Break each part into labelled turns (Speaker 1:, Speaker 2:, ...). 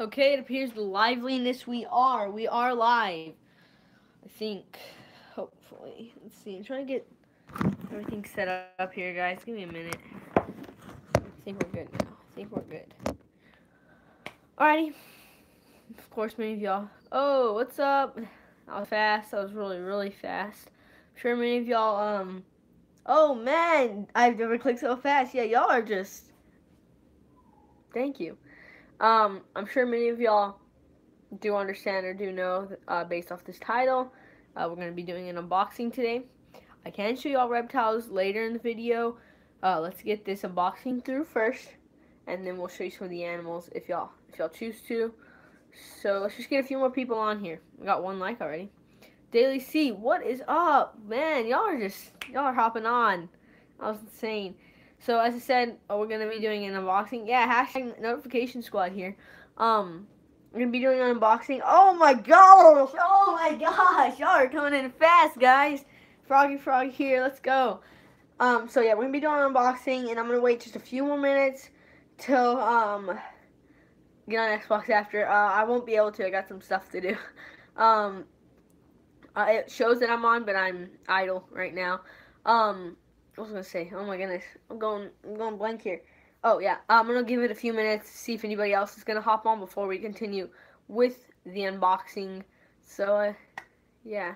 Speaker 1: Okay, it appears the liveliness we are. We are live. I think, hopefully. Let's see. I'm trying to get everything set up here, guys. Give me a minute. I think we're good now. I think we're good. Alrighty. Of course, many of y'all. Oh, what's up? I was fast. I was really, really fast. I'm sure many of y'all, um, oh man, I've never clicked so fast. Yeah, y'all are just, thank you. Um, I'm sure many of y'all do understand or do know, uh, based off this title, uh, we're going to be doing an unboxing today. I can show y'all reptiles later in the video. Uh, let's get this unboxing through first, and then we'll show you some of the animals if y'all if y'all choose to. So let's just get a few more people on here. We got one like already. Daily C, what is up? Man, y'all are just, y'all are hopping on. I was insane. So as I said, oh, we're going to be doing an unboxing. Yeah, hashtag notification squad here. Um, we're to be doing an unboxing. Oh my gosh! Oh my gosh! Y'all are coming in fast, guys. Froggy Frog here. Let's go. Um, so yeah, we're to be doing an unboxing, and I'm going to wait just a few more minutes till, um, get on Xbox after. Uh, I won't be able to. I got some stuff to do. Um, uh, it shows that I'm on, but I'm idle right now. Um, what was I gonna say? Oh my goodness, I'm going, I'm going blank here. Oh yeah, I'm gonna give it a few minutes to see if anybody else is gonna hop on before we continue with the unboxing. So, uh, yeah.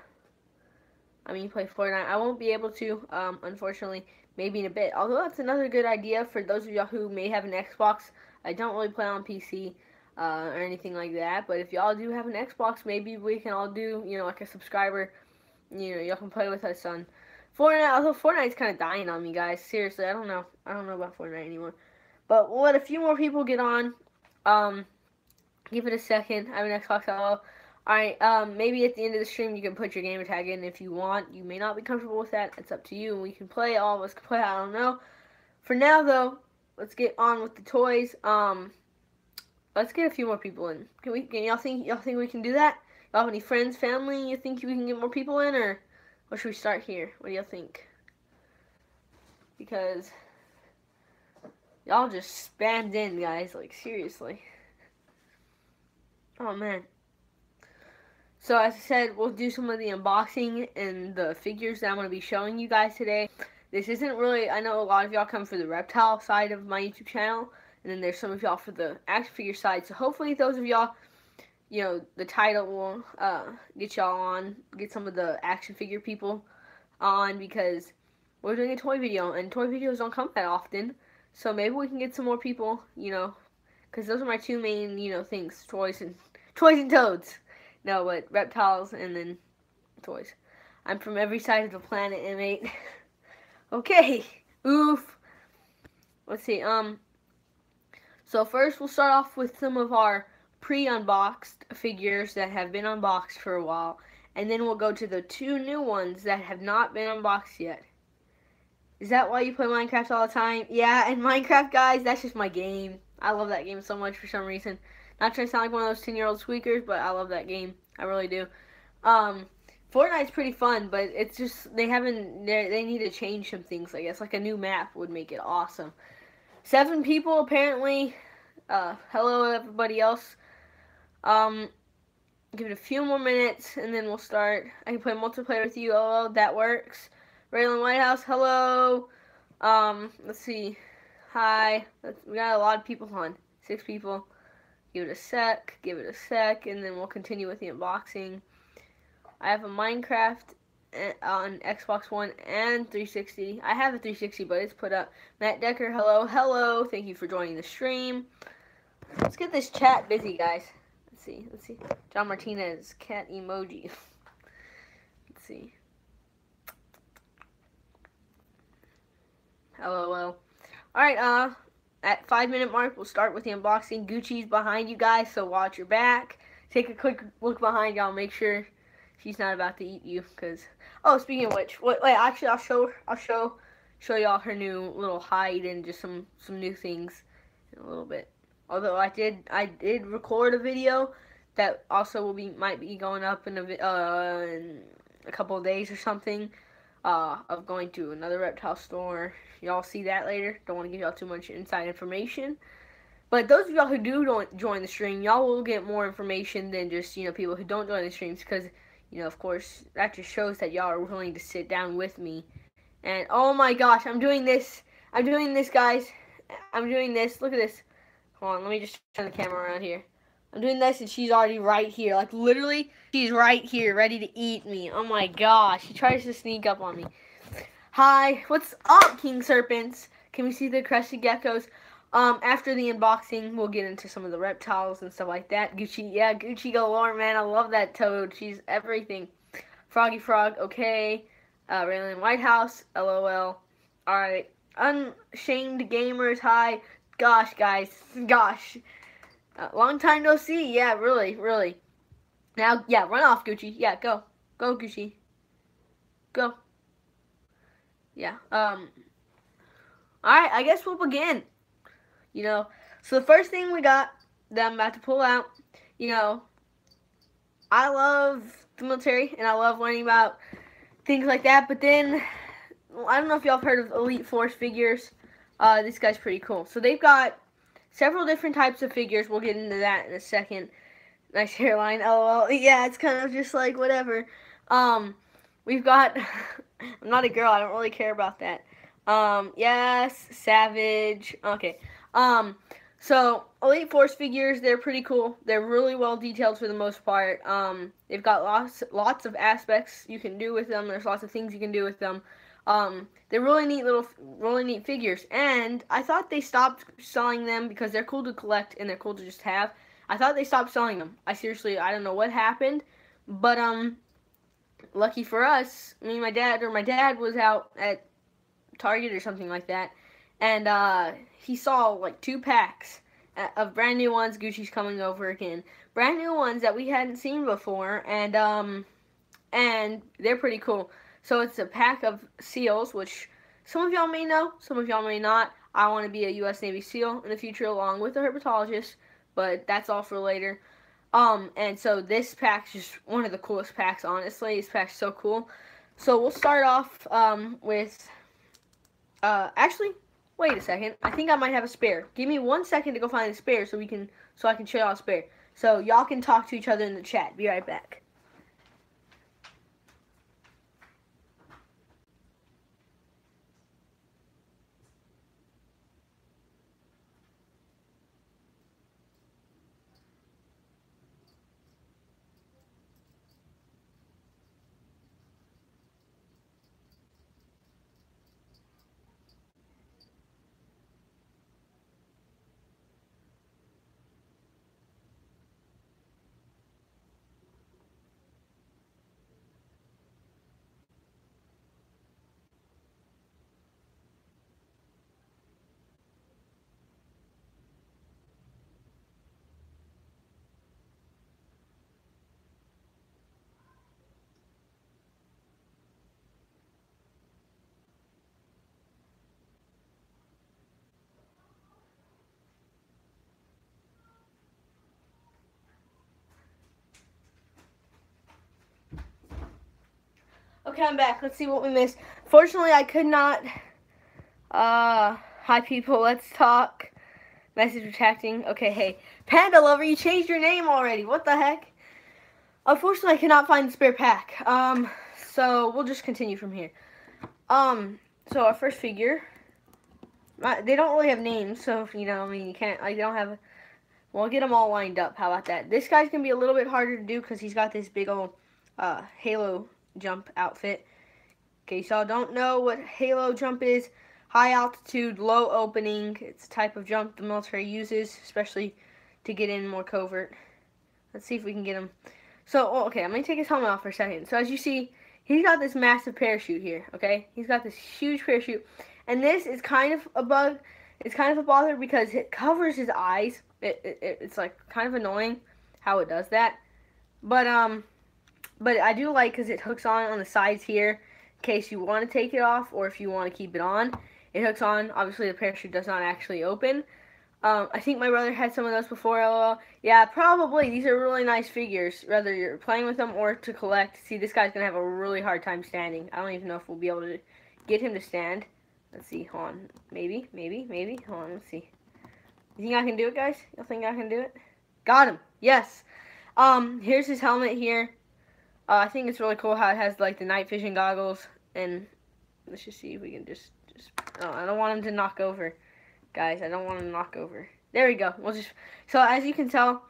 Speaker 1: I mean, play Fortnite. I won't be able to, um, unfortunately, maybe in a bit. Although that's another good idea for those of y'all who may have an Xbox. I don't really play on PC uh, or anything like that. But if y'all do have an Xbox, maybe we can all do, you know, like a subscriber. You know, y'all can play with us on Fortnite. Although Fortnite's kind of dying on me, guys. Seriously, I don't know. I don't know about Fortnite anymore. But we'll let a few more people get on. Um, give it a second. I have an Xbox. All right. Um, maybe at the end of the stream you can put your gamer tag in if you want. You may not be comfortable with that. It's up to you. We can play. All of us can play. I don't know. For now, though, let's get on with the toys. Um. Let's get a few more people in. Can we? Can y'all think y'all think we can do that? Y'all have any friends, family? You think we can get more people in, or, or should we start here? What do y'all think? Because y'all just spammed in, guys. Like seriously. Oh man. So as I said, we'll do some of the unboxing and the figures that I'm going to be showing you guys today. This isn't really, I know a lot of y'all come for the reptile side of my YouTube channel. And then there's some of y'all for the action figure side. So hopefully those of y'all, you know, the title will uh, get y'all on, get some of the action figure people on because we're doing a toy video and toy videos don't come that often. So maybe we can get some more people, you know, because those are my two main, you know, things, toys and toys and toads. No, but reptiles and then toys. I'm from every side of the planet, M8. okay, oof. Let's see, um, so first we'll start off with some of our pre-unboxed figures that have been unboxed for a while. And then we'll go to the two new ones that have not been unboxed yet. Is that why you play Minecraft all the time? Yeah, and Minecraft, guys, that's just my game. I love that game so much for some reason. Not trying to sound like one of those 10-year-old squeakers, but I love that game. I really do. Um, Fortnite's pretty fun, but it's just, they haven't, they need to change some things, I guess. Like a new map would make it awesome. Seven people apparently. Uh, hello everybody else. Um, give it a few more minutes and then we'll start. I can play multiplayer with you. Oh, that works. Raylan Whitehouse, hello. Um, let's see. Hi. Let's, we got a lot of people on. Six people. Give it a sec. Give it a sec, and then we'll continue with the unboxing. I have a Minecraft on Xbox One and 360. I have a 360, but it's put up. Matt Decker, hello, hello. Thank you for joining the stream. Let's get this chat busy, guys. Let's see, let's see. John Martinez, cat emoji. let's see. Hello. Alright, uh, at five minute mark, we'll start with the unboxing. Gucci's behind you guys, so watch your back. Take a quick look behind y'all. Make sure she's not about to eat you, because Oh, speaking of which, wait, wait, actually, I'll show, I'll show, show y'all her new little hide and just some, some new things in a little bit. Although I did, I did record a video that also will be, might be going up in a, uh, in a couple of days or something, uh, of going to another reptile store. Y'all see that later. Don't want to give y'all too much inside information. But those of y'all who do don't join the stream, y'all will get more information than just you know people who don't join the streams because you know of course that just shows that y'all are willing to sit down with me. And oh my gosh, I'm doing this. I'm doing this, guys. I'm doing this. Look at this. Hold on, let me just turn the camera around here. I'm doing this and she's already right here. Like literally, she's right here, ready to eat me. Oh my gosh, she tries to sneak up on me. Hi, what's up, King Serpents? Can we see the crested geckos? Um, after the unboxing, we'll get into some of the reptiles and stuff like that. Gucci, yeah, Gucci galore, man. I love that toad. She's everything. Froggy Frog, okay. Uh, Raylan Whitehouse, lol. Alright. Unshamed Gamers, hi. Gosh, guys, gosh. Uh, long time no see. Yeah, really, really. Now, yeah, run off, Gucci. Yeah, go. Go, Gucci. Go. Yeah, um. Alright, I guess we'll begin. You know, so the first thing we got that I'm about to pull out, you know, I love the military and I love learning about things like that, but then, I don't know if y'all have heard of Elite Force figures. Uh, this guy's pretty cool. So they've got several different types of figures. We'll get into that in a second. Nice hairline. Oh, yeah, it's kind of just like whatever. Um, we've got. I'm not a girl. I don't really care about that. Um, yes, Savage. Okay. Um, so Elite Force figures, they're pretty cool. They're really well detailed for the most part. Um, they've got lots, lots of aspects you can do with them. There's lots of things you can do with them. Um, they're really neat little, really neat figures. And I thought they stopped selling them because they're cool to collect and they're cool to just have. I thought they stopped selling them. I seriously, I don't know what happened, but um, lucky for us, me and my dad or my dad was out at Target or something like that, and uh, he saw like two packs of brand new ones. Gucci's coming over again, brand new ones that we hadn't seen before, and um, and they're pretty cool. So it's a pack of seals, which some of y'all may know, some of y'all may not. I want to be a U.S. Navy SEAL in the future along with a herpetologist, but that's all for later. Um, and so this pack's just one of the coolest packs, honestly. This pack's so cool. So we'll start off um, with, uh, actually, wait a second. I think I might have a spare. Give me one second to go find a spare so we can, so I can show y'all a spare. So y'all can talk to each other in the chat. Be right back. Okay, I'm back. Let's see what we missed. Fortunately, I could not. Uh, hi people, let's talk. Message retracting. Okay, hey. Panda Lover, you changed your name already. What the heck? Unfortunately, I cannot find the spare pack. Um, so we'll just continue from here. Um, so our first figure. They don't really have names, so, you know, I mean, you can't, like, don't have, we'll get them all lined up. How about that? This guy's to be a little bit harder to do because he's got this big old, uh, halo jump outfit. In case y'all don't know what halo jump is, high altitude, low opening. It's a type of jump the military uses, especially to get in more covert. Let's see if we can get him. So, oh, okay, I'm going to take his helmet off for a second. So, as you see, he's got this massive parachute here, okay? He's got this huge parachute. And this is kind of a bug. It's kind of a bother because it covers his eyes. It, it, it's, like, kind of annoying how it does that. But, um, but I do like because it hooks on on the sides here in case you want to take it off or if you want to keep it on. It hooks on. Obviously, the parachute does not actually open. Um, I think my brother had some of those before, lol. Yeah, probably. These are really nice figures, whether you're playing with them or to collect. See, this guy's going to have a really hard time standing. I don't even know if we'll be able to get him to stand. Let's see. Hold on. Maybe, maybe, maybe. Hold on. Let's see. You think I can do it, guys? You think I can do it? Got him. Yes. Um, here's his helmet here. Uh, I think it's really cool how it has like the night vision goggles and let's just see if we can just just. Oh, I don't want him to knock over, guys. I don't want him to knock over. There we go. We'll just so as you can tell,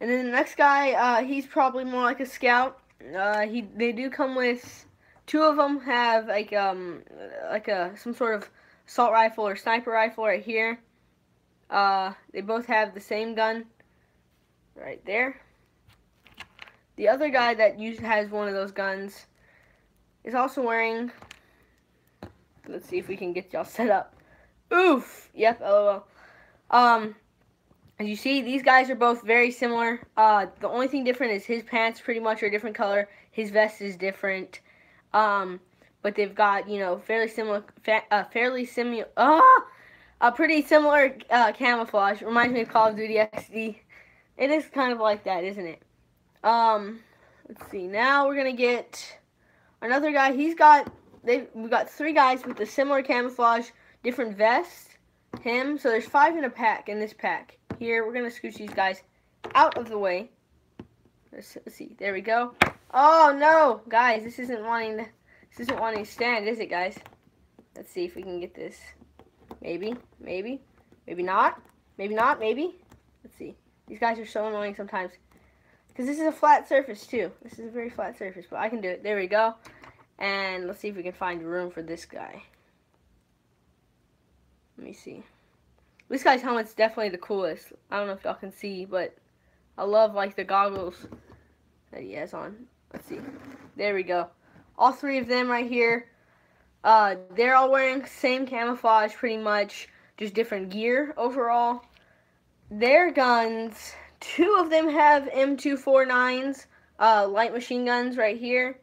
Speaker 1: and then the next guy, uh, he's probably more like a scout. Uh, he they do come with two of them have like um like a some sort of assault rifle or sniper rifle right here. Uh, they both have the same gun right there. The other guy that has one of those guns is also wearing. Let's see if we can get y'all set up. Oof. Yep. LOL. Um, as you see, these guys are both very similar. Uh, the only thing different is his pants pretty much are a different color. His vest is different. Um, but they've got you know fairly similar, fa uh, fairly similar. Ah, a pretty similar uh, camouflage. Reminds me of Call of Duty XD. It is kind of like that, isn't it? Um, let's see. Now we're gonna get another guy. He's got they we got three guys with the similar camouflage, different vests. Him. So there's five in a pack in this pack. Here we're gonna scooch these guys out of the way. Let's, let's see. There we go. Oh no, guys, this isn't wanting to, this isn't wanting to stand, is it, guys? Let's see if we can get this. Maybe, maybe, maybe not, maybe not, maybe. Let's see. These guys are so annoying sometimes. Because this is a flat surface, too. This is a very flat surface, but I can do it. There we go. And let's see if we can find room for this guy. Let me see. This guy's helmet's definitely the coolest. I don't know if y'all can see, but I love, like, the goggles that he has on. Let's see. There we go. All three of them right here. Uh, they're all wearing same camouflage, pretty much. Just different gear overall. Their guns two of them have M249s, uh, light machine guns right here.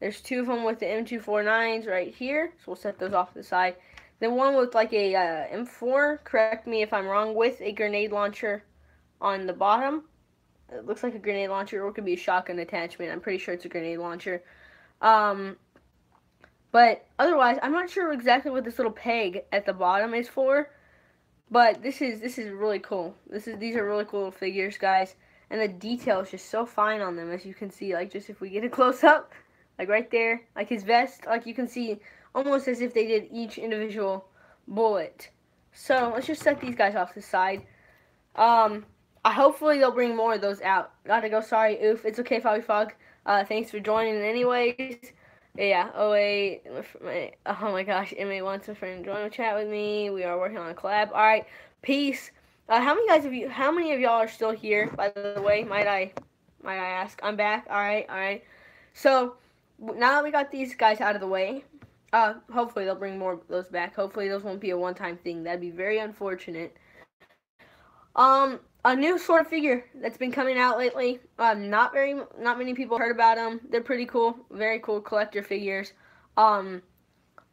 Speaker 1: There's two of them with the M249s right here, so we'll set those off to the side. Then one with like a uh, M4, correct me if I'm wrong, with a grenade launcher on the bottom. It looks like a grenade launcher, or it could be a shotgun attachment. I'm pretty sure it's a grenade launcher. Um, but otherwise, I'm not sure exactly what this little peg at the bottom is for. But this is this is really cool. This is these are really cool figures, guys. And the detail is just so fine on them, as you can see. Like just if we get a close up, like right there, like his vest, like you can see almost as if they did each individual bullet. So let's just set these guys off to the side. Um, I hopefully they'll bring more of those out. Gotta go. Sorry, oof. It's okay, Foggy Fog. Uh, thanks for joining, anyways. Yeah, oh wait, my, oh my gosh, Emma wants a friend join chat with me. We are working on a collab. All right, peace. Uh, how many guys of you? How many of y'all are still here? By the way, might I, might I ask? I'm back. All right, all right. So now that we got these guys out of the way, uh, hopefully they'll bring more of those back. Hopefully those won't be a one-time thing. That'd be very unfortunate. Um, a new sort of figure that's been coming out lately. Um, not very, not many people heard about them. They're pretty cool, very cool collector figures. Um,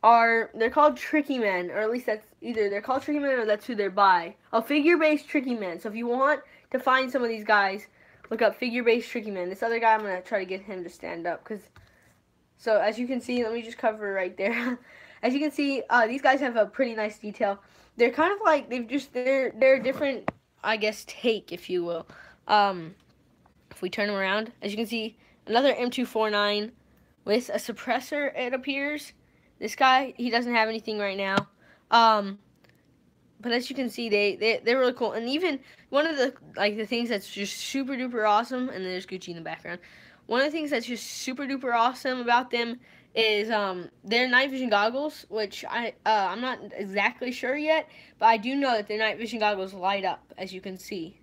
Speaker 1: are they're called Tricky Men, or at least that's either they're called Tricky Men or that's who they're by. A figure-based Tricky Men. So if you want to find some of these guys, look up figure-based Tricky Men. This other guy, I'm gonna try to get him to stand up because. So as you can see, let me just cover right there. as you can see, uh, these guys have a pretty nice detail. They're kind of like they've just they're they're different I guess, take, if you will. Um, if we turn them around, as you can see, another M249 with a suppressor, it appears. This guy, he doesn't have anything right now. Um, but as you can see, they, they, they're really cool. And even one of the, like, the things that's just super duper awesome, and there's Gucci in the background. One of the things that's just super duper awesome about them is um, their night vision goggles, which I uh, I'm not exactly sure yet, but I do know that their night vision goggles light up, as you can see,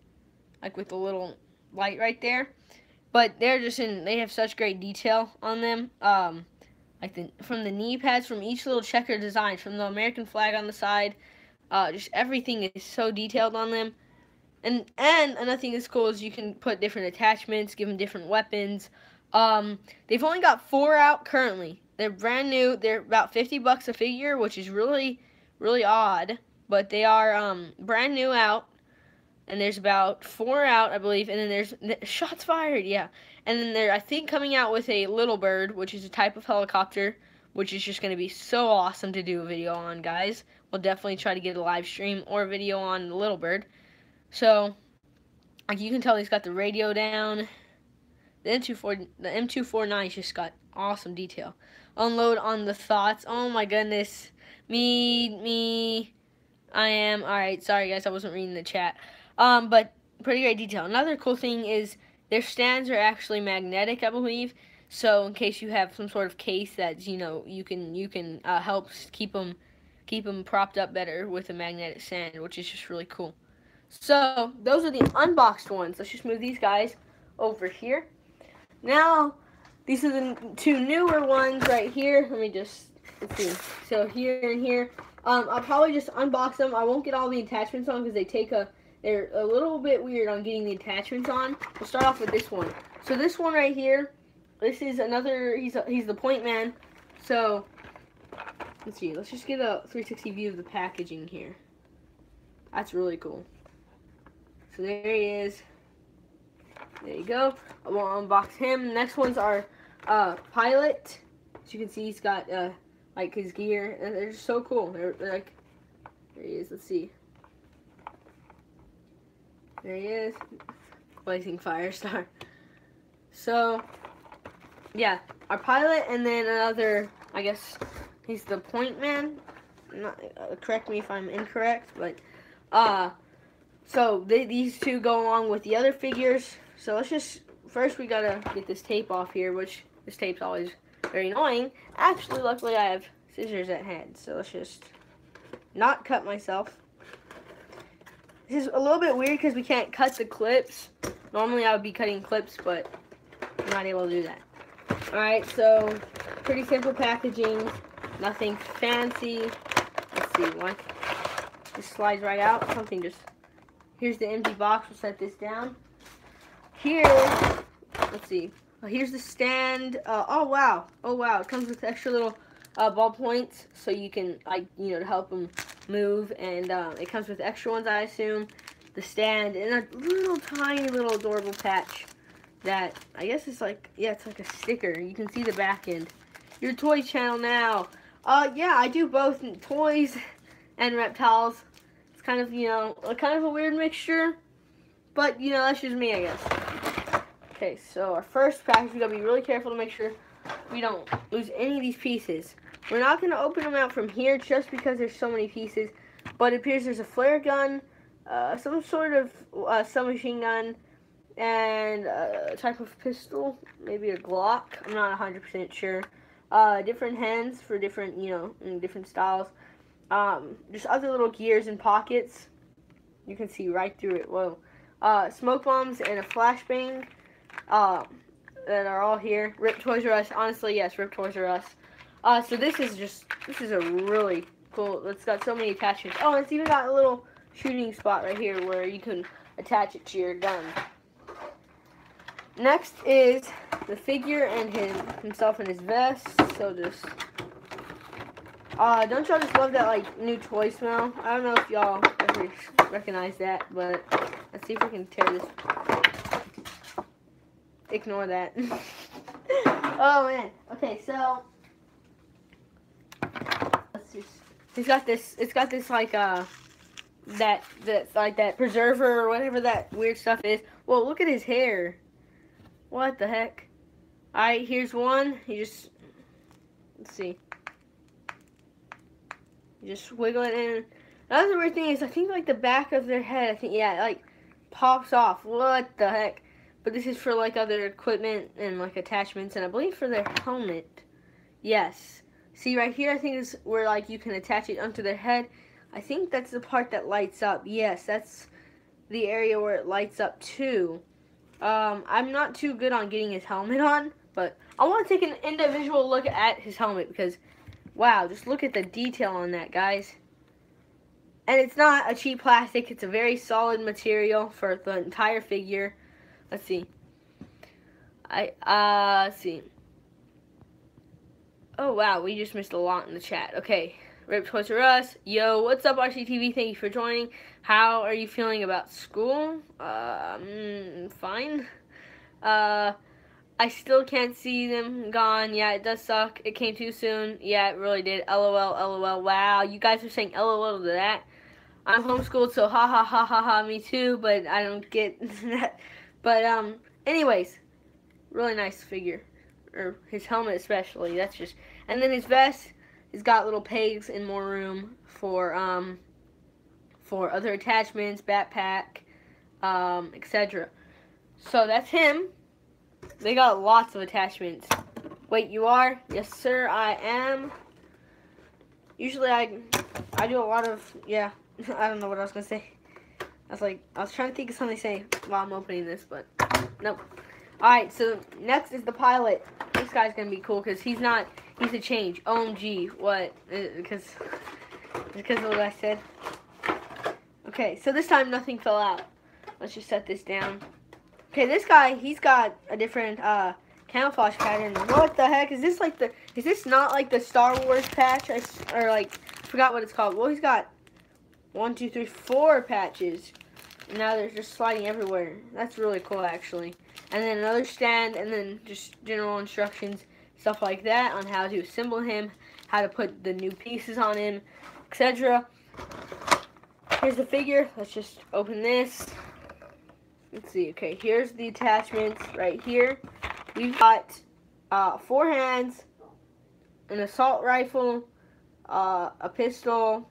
Speaker 1: like with the little light right there. But they're just in, they have such great detail on them. Um, like the from the knee pads, from each little checker design, from the American flag on the side, uh, just everything is so detailed on them. And and another thing that's cool is you can put different attachments, give them different weapons. Um, they've only got four out currently. They're brand new. They're about 50 bucks a figure, which is really, really odd. But they are um, brand new out. And there's about four out, I believe. And then there's shots fired, yeah. And then they're, I think, coming out with a Little Bird, which is a type of helicopter, which is just going to be so awesome to do a video on, guys. We'll definitely try to get a live stream or video on the Little Bird. So, like you can tell he's got the radio down. The M24, the M249 just got awesome detail. Unload on the thoughts. Oh my goodness. Me, me, I am. All right, sorry guys, I wasn't reading the chat. Um, but pretty great detail. Another cool thing is their stands are actually magnetic, I believe. So in case you have some sort of case that you know you can you can uh, help keep them keep them propped up better with a magnetic stand, which is just really cool. So those are the unboxed ones. Let's just move these guys over here. Now these are the two newer ones right here. Let me just let's see. So here and here. Um, I'll probably just unbox them. I won't get all the attachments on because they take a they're a little bit weird on getting the attachments on. We'll start off with this one. So this one right here, this is another, he's, a, he's the point man. So, let's see, let's just get a 360 view of the packaging here. That's really cool. So there he is. There you go. I won't unbox him. Next one's our uh, pilot. As you can see, he's got uh, like his gear, and they're just so cool. They're, they're like, there he is. Let's see. There he is. Blazing Firestar. So, yeah, our pilot and then another, I guess, he's the point man. Not, uh, correct me if I'm incorrect, but, uh, so they, these two go along with the other figures. So let's just, first we gotta get this tape off here, which this tape's always very annoying. Actually, luckily I have scissors at hand, so let's just not cut myself. This is a little bit weird because we can't cut the clips. Normally I would be cutting clips, but I'm not able to do that. Alright, so pretty simple packaging. Nothing fancy. Let's see, one Just slides right out. Something just... Here's the empty box. We'll set this down. Here, let's see. here's the stand. Uh, oh, wow. Oh, wow. It comes with extra little uh, ball points so you can, like, you know, to help them move, and uh, it comes with extra ones, I assume. The stand, and a little tiny little adorable patch that, I guess it's like, yeah, it's like a sticker. You can see the back end. Your toy channel now. Uh, yeah, I do both toys and reptiles. It's kind of, you know, a kind of a weird mixture, but, you know, that's just me, I guess. Okay, so our first package, we gotta be really careful to make sure we don't lose any of these pieces. We're not going to open them out from here just because there's so many pieces. But it appears there's a flare gun, uh, some sort of uh, submachine gun, and a type of pistol, maybe a Glock. I'm not 100% sure. Uh, different hands for different, you know, different styles. Um, just other little gears and pockets. You can see right through it. Whoa. Uh, smoke bombs and a flashbang uh, that are all here. Rip Toys R Us. Honestly, yes, Rip Toys R Us. Uh, so this is just, this is a really cool, it's got so many attachments. Oh, it's even got a little shooting spot right here where you can attach it to your gun. Next is the figure and him, himself in his vest. So just, uh, don't y'all just love that, like, new toy smell? I don't know if y'all ever recognize that, but let's see if we can tear this. Ignore that. oh, man. Okay, so let's just. He's got this. It's got this like uh that that like that preserver or whatever that weird stuff is. Well, look at his hair. What the heck? All right, here's one. You just let's see. You just wiggle it in. Another weird thing is I think like the back of their head. I think yeah, like pops off. What the heck? But this is for like other equipment and like attachments, and I believe for their helmet. Yes. See right here, I think is where like you can attach it onto their head. I think that's the part that lights up. Yes, that's the area where it lights up too. Um, I'm not too good on getting his helmet on, but I want to take an individual look at his helmet because, wow, just look at the detail on that, guys. And it's not a cheap plastic. It's a very solid material for the entire figure. Let's see. I, uh, see. Oh, wow, we just missed a lot in the chat. Okay, Rip Toys R Us. Yo, what's up, RCTV? Thank you for joining. How are you feeling about school? Um, fine. Uh, I still can't see them gone. Yeah, it does suck. It came too soon. Yeah, it really did. LOL, LOL. Wow, you guys are saying LOL to that. I'm homeschooled, so ha ha ha ha ha, me too. But I don't get that. But um, anyways, really nice figure, or his helmet especially. That's just, and then his vest. He's got little pegs and more room for um for other attachments, backpack, um, etc. So that's him. They got lots of attachments. Wait, you are? Yes, sir, I am. Usually I I do a lot of, yeah, I don't know what I was going to say. I was like, I was trying to think of something to say while I'm opening this, but nope. Alright, so next is the pilot. This guy's to be cool because he's not, he's a change. OMG, what? Because, uh, because of what I said. Okay, so this time nothing fell out. Let's just set this down. Okay, this guy, he's got a different uh, camouflage pattern. What the heck? Is this like the, is this not like the Star Wars patch? I, or like, forgot what it's called. Well, he's got one, two, three, four patches. And now they're just sliding everywhere. That's really cool, actually. And then another stand, and then just general instructions, stuff like that, on how to assemble him, how to put the new pieces on him, etc. Here's the figure. Let's just open this. Let's see. Okay, here's the attachments right here. We've got uh, four hands, an assault rifle, uh, a pistol,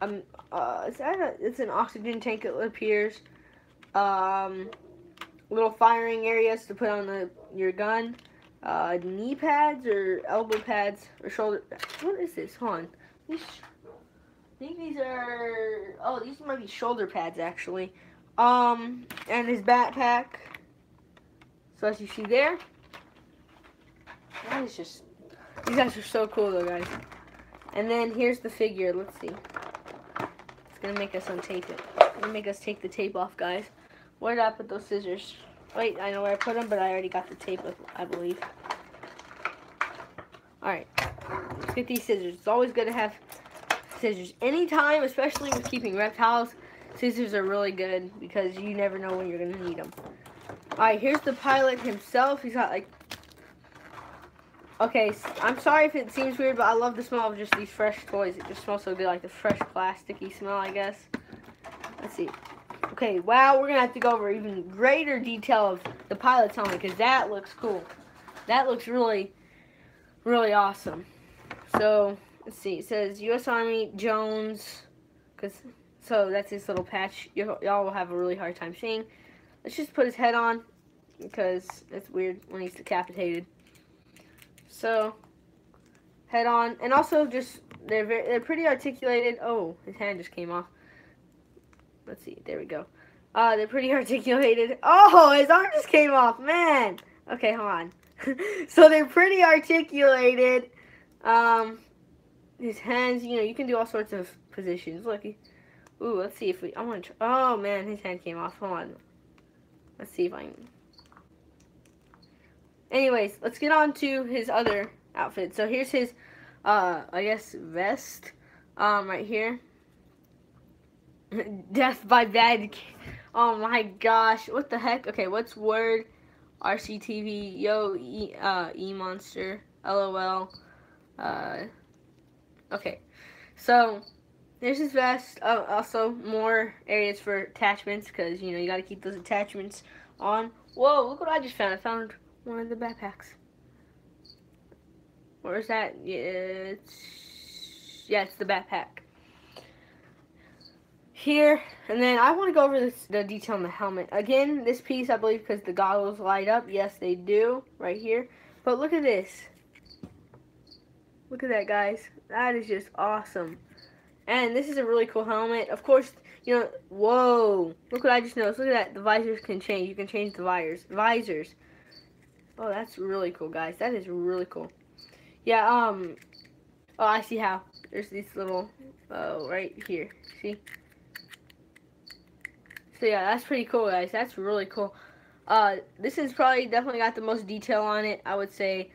Speaker 1: um, uh, is that a, it's an oxygen tank it appears, um, little firing areas to put on the your gun, uh, knee pads or elbow pads or shoulder. What is this? Hold on. These I think these are, oh, these might be shoulder pads, actually. Um, and his backpack. So as you see there, that is just, these guys are so cool, though, guys. And then here's the figure. Let's see. To make us untape it. To make us take the tape off, guys. Where did I put those scissors? Wait, I know where I put them, but I already got the tape, I believe. Alright. Let's get these scissors. It's always good to have scissors. Anytime, especially with keeping reptiles, scissors are really good because you never know when you're to need them. Alright, here's the pilot himself. He's got like... Okay, I'm sorry if it seems weird, but I love the smell of just these fresh toys. It just smells so good, like the fresh plasticky smell, I guess. Let's see. Okay, wow, we're going to have to go over even greater detail of the pilot's helmet because that looks cool. That looks really, really awesome. So, let's see, it says U.S. Army Jones, because, so that's his little patch. Y'all will have a really hard time seeing. Let's just put his head on, because it's weird when he's decapitated. So, head on, and also just, they're, very, they're pretty articulated. Oh, his hand just came off. Let's see, there we go. Uh, they're pretty articulated. Oh, his arm just came off, man. Okay, hold on. so they're pretty articulated. Um, his hands, you know, you can do all sorts of positions. Look, ooh, let's see if we, I want to, oh man, his hand came off. Hold on. Let's see if I can. Anyways, let's get on to his other outfit. So here's his, uh, I guess, vest, um, right here. Death by bad. Oh my gosh, what the heck? Okay, what's word? RCTV, yo, E, uh, E monster, LOL, uh, Okay, so there's his vest. Uh, also, more areas for attachments because you know you got to keep those attachments on. Whoa! Look what I just found. I found one of the backpacks. Where is that? Yeah, it's yeah, it's the backpack. Here, and then I want to go over this, the detail on the helmet. Again, this piece, I believe, because the goggles light up. Yes, they do, right here. But look at this. Look at that, guys. That is just awesome. And this is a really cool helmet. Of course, you know, whoa. Look what I just noticed. Look at that. The visors can change. You can change the visors. Visors. Oh, that's really cool, guys. That is really cool. Yeah, um, oh, I see how. There's these little, oh, right here. See? So, yeah, that's pretty cool, guys. That's really cool. Uh, this is probably definitely got the most detail on it. I would say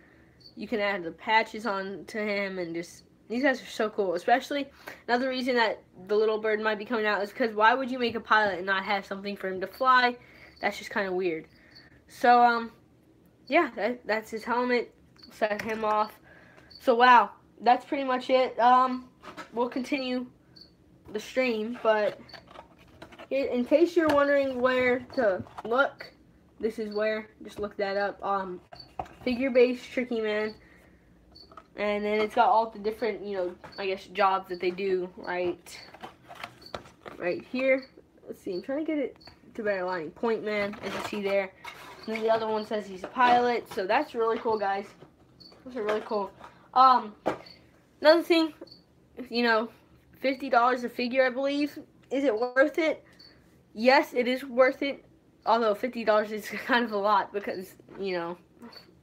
Speaker 1: you can add the patches on to him and just these guys are so cool especially another reason that the little bird might be coming out is because why would you make a pilot and not have something for him to fly that's just kind of weird so um yeah that, that's his helmet set him off so wow that's pretty much it um we'll continue the stream, but in case you're wondering where to look, this is where. Just look that up. Um, figure-based Tricky Man. And then it's got all the different, you know, I guess jobs that they do right, right here. Let's see, I'm trying to get it to better lining. Point Man, as you see there. And the other one says he's a pilot, so that's really cool, guys. Those are really cool. Um, another thing, you know, $50 a figure, I believe. Is it worth it? Yes, it is worth it. Although $50 is kind of a lot because, you know,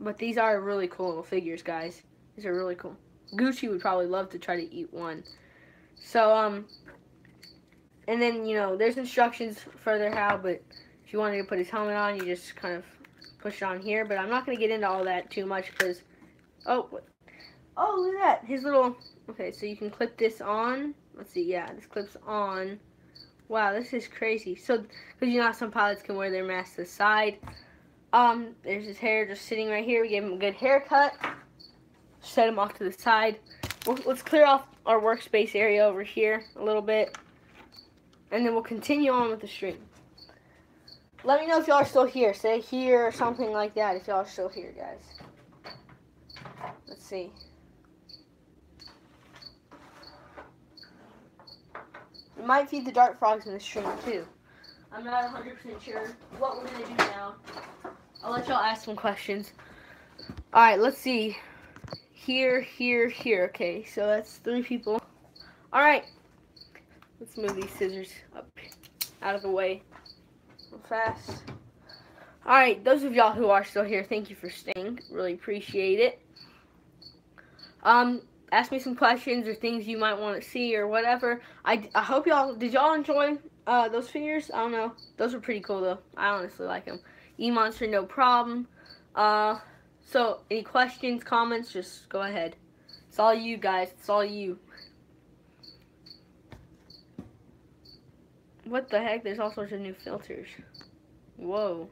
Speaker 1: but these are really cool little figures, guys. These are really cool. Gucci would probably love to try to eat one. So, um, and then, you know, there's instructions further how, but if you wanted to put his helmet on, you just kind of push it on here. But I'm not going to get into all that too much because, oh, oh, look at that. His little, okay, so you can clip this on. Let's see, yeah, this clips on. Wow, this is crazy. So, because you know some pilots can wear their mask to the side. Um, there's his hair just sitting right here. We gave him a good haircut. Set him off to the side. let's clear off our workspace area over here a little bit. And then we'll continue on with the stream. Let me know if y'all are still here. Say here or something like that if y'all are still here, guys. Let's see. We might feed the dart frogs in the stream too. I'm not 100% sure what we're going to do now. I'll let y'all ask some questions. Alright, let's see. Here, here, here. Okay, so that's three people. Alright. Let's move these scissors up out of the way fast. Alright, those of y'all who are still here, thank you for staying. Really appreciate it. Um, ask me some questions or things you might want to see or whatever. I, I hope y'all, did y'all enjoy uh, those figures? I don't know. Those are pretty cool though. I honestly like them. E-Monster, no problem. Uh, so, any questions, comments, just go ahead. It's all you guys. It's all you. What the heck? There's all sorts of new filters. Whoa.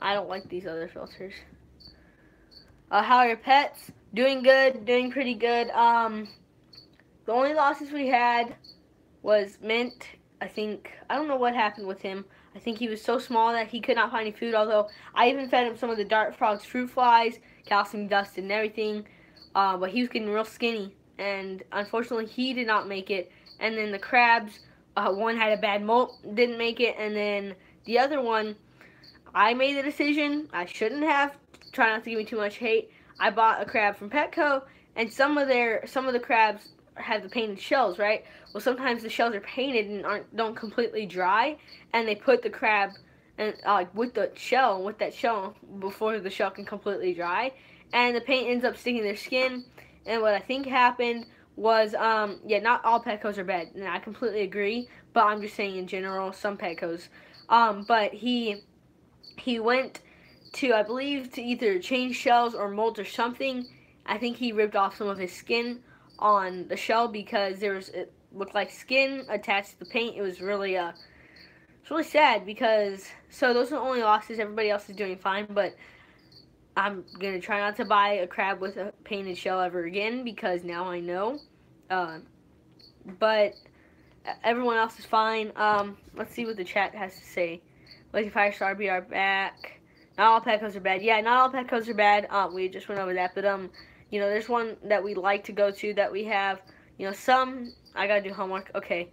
Speaker 1: I don't like these other filters. Uh, how are your pets? Doing good, doing pretty good. Um, the only losses we had was Mint. I think, I don't know what happened with him. I think he was so small that he could not find any food, although I even fed him some of the dart frogs fruit flies, calcium dust, and everything. Uh, but he was getting real skinny, and unfortunately he did not make it. And then the crabs, uh, one had a bad molt, didn't make it, and then the other one, I made the decision, I shouldn't have, try not to give me too much hate, I bought a crab from Petco, and some of their some of the crabs have the painted shells, right? Well, sometimes the shells are painted and aren't don't completely dry, and they put the crab and uh, like with the shell, with that shell before the shell can completely dry, and the paint ends up sticking their skin. And what I think happened was, um, yeah, not all Petcos are bad, and I completely agree. But I'm just saying in general, some Petcos. Um, but he he went to, I believe, to either change shells or mold or something. I think he ripped off some of his skin on the shell because there was, it looked like skin attached to the paint. It was really, uh, it's really sad because, so those are the only losses. Everybody else is doing fine, but I'm going to try not to buy a crab with a painted shell ever again because now I know. Uh, but everyone else is fine. Um, let's see what the chat has to say. Lucky Firestar, be our back. Not all Petcos are bad. Yeah, not all Petcos are bad. Um, we just went over that, but um, you know, there's one that we like to go to that we have. You know, some I gotta do homework. Okay.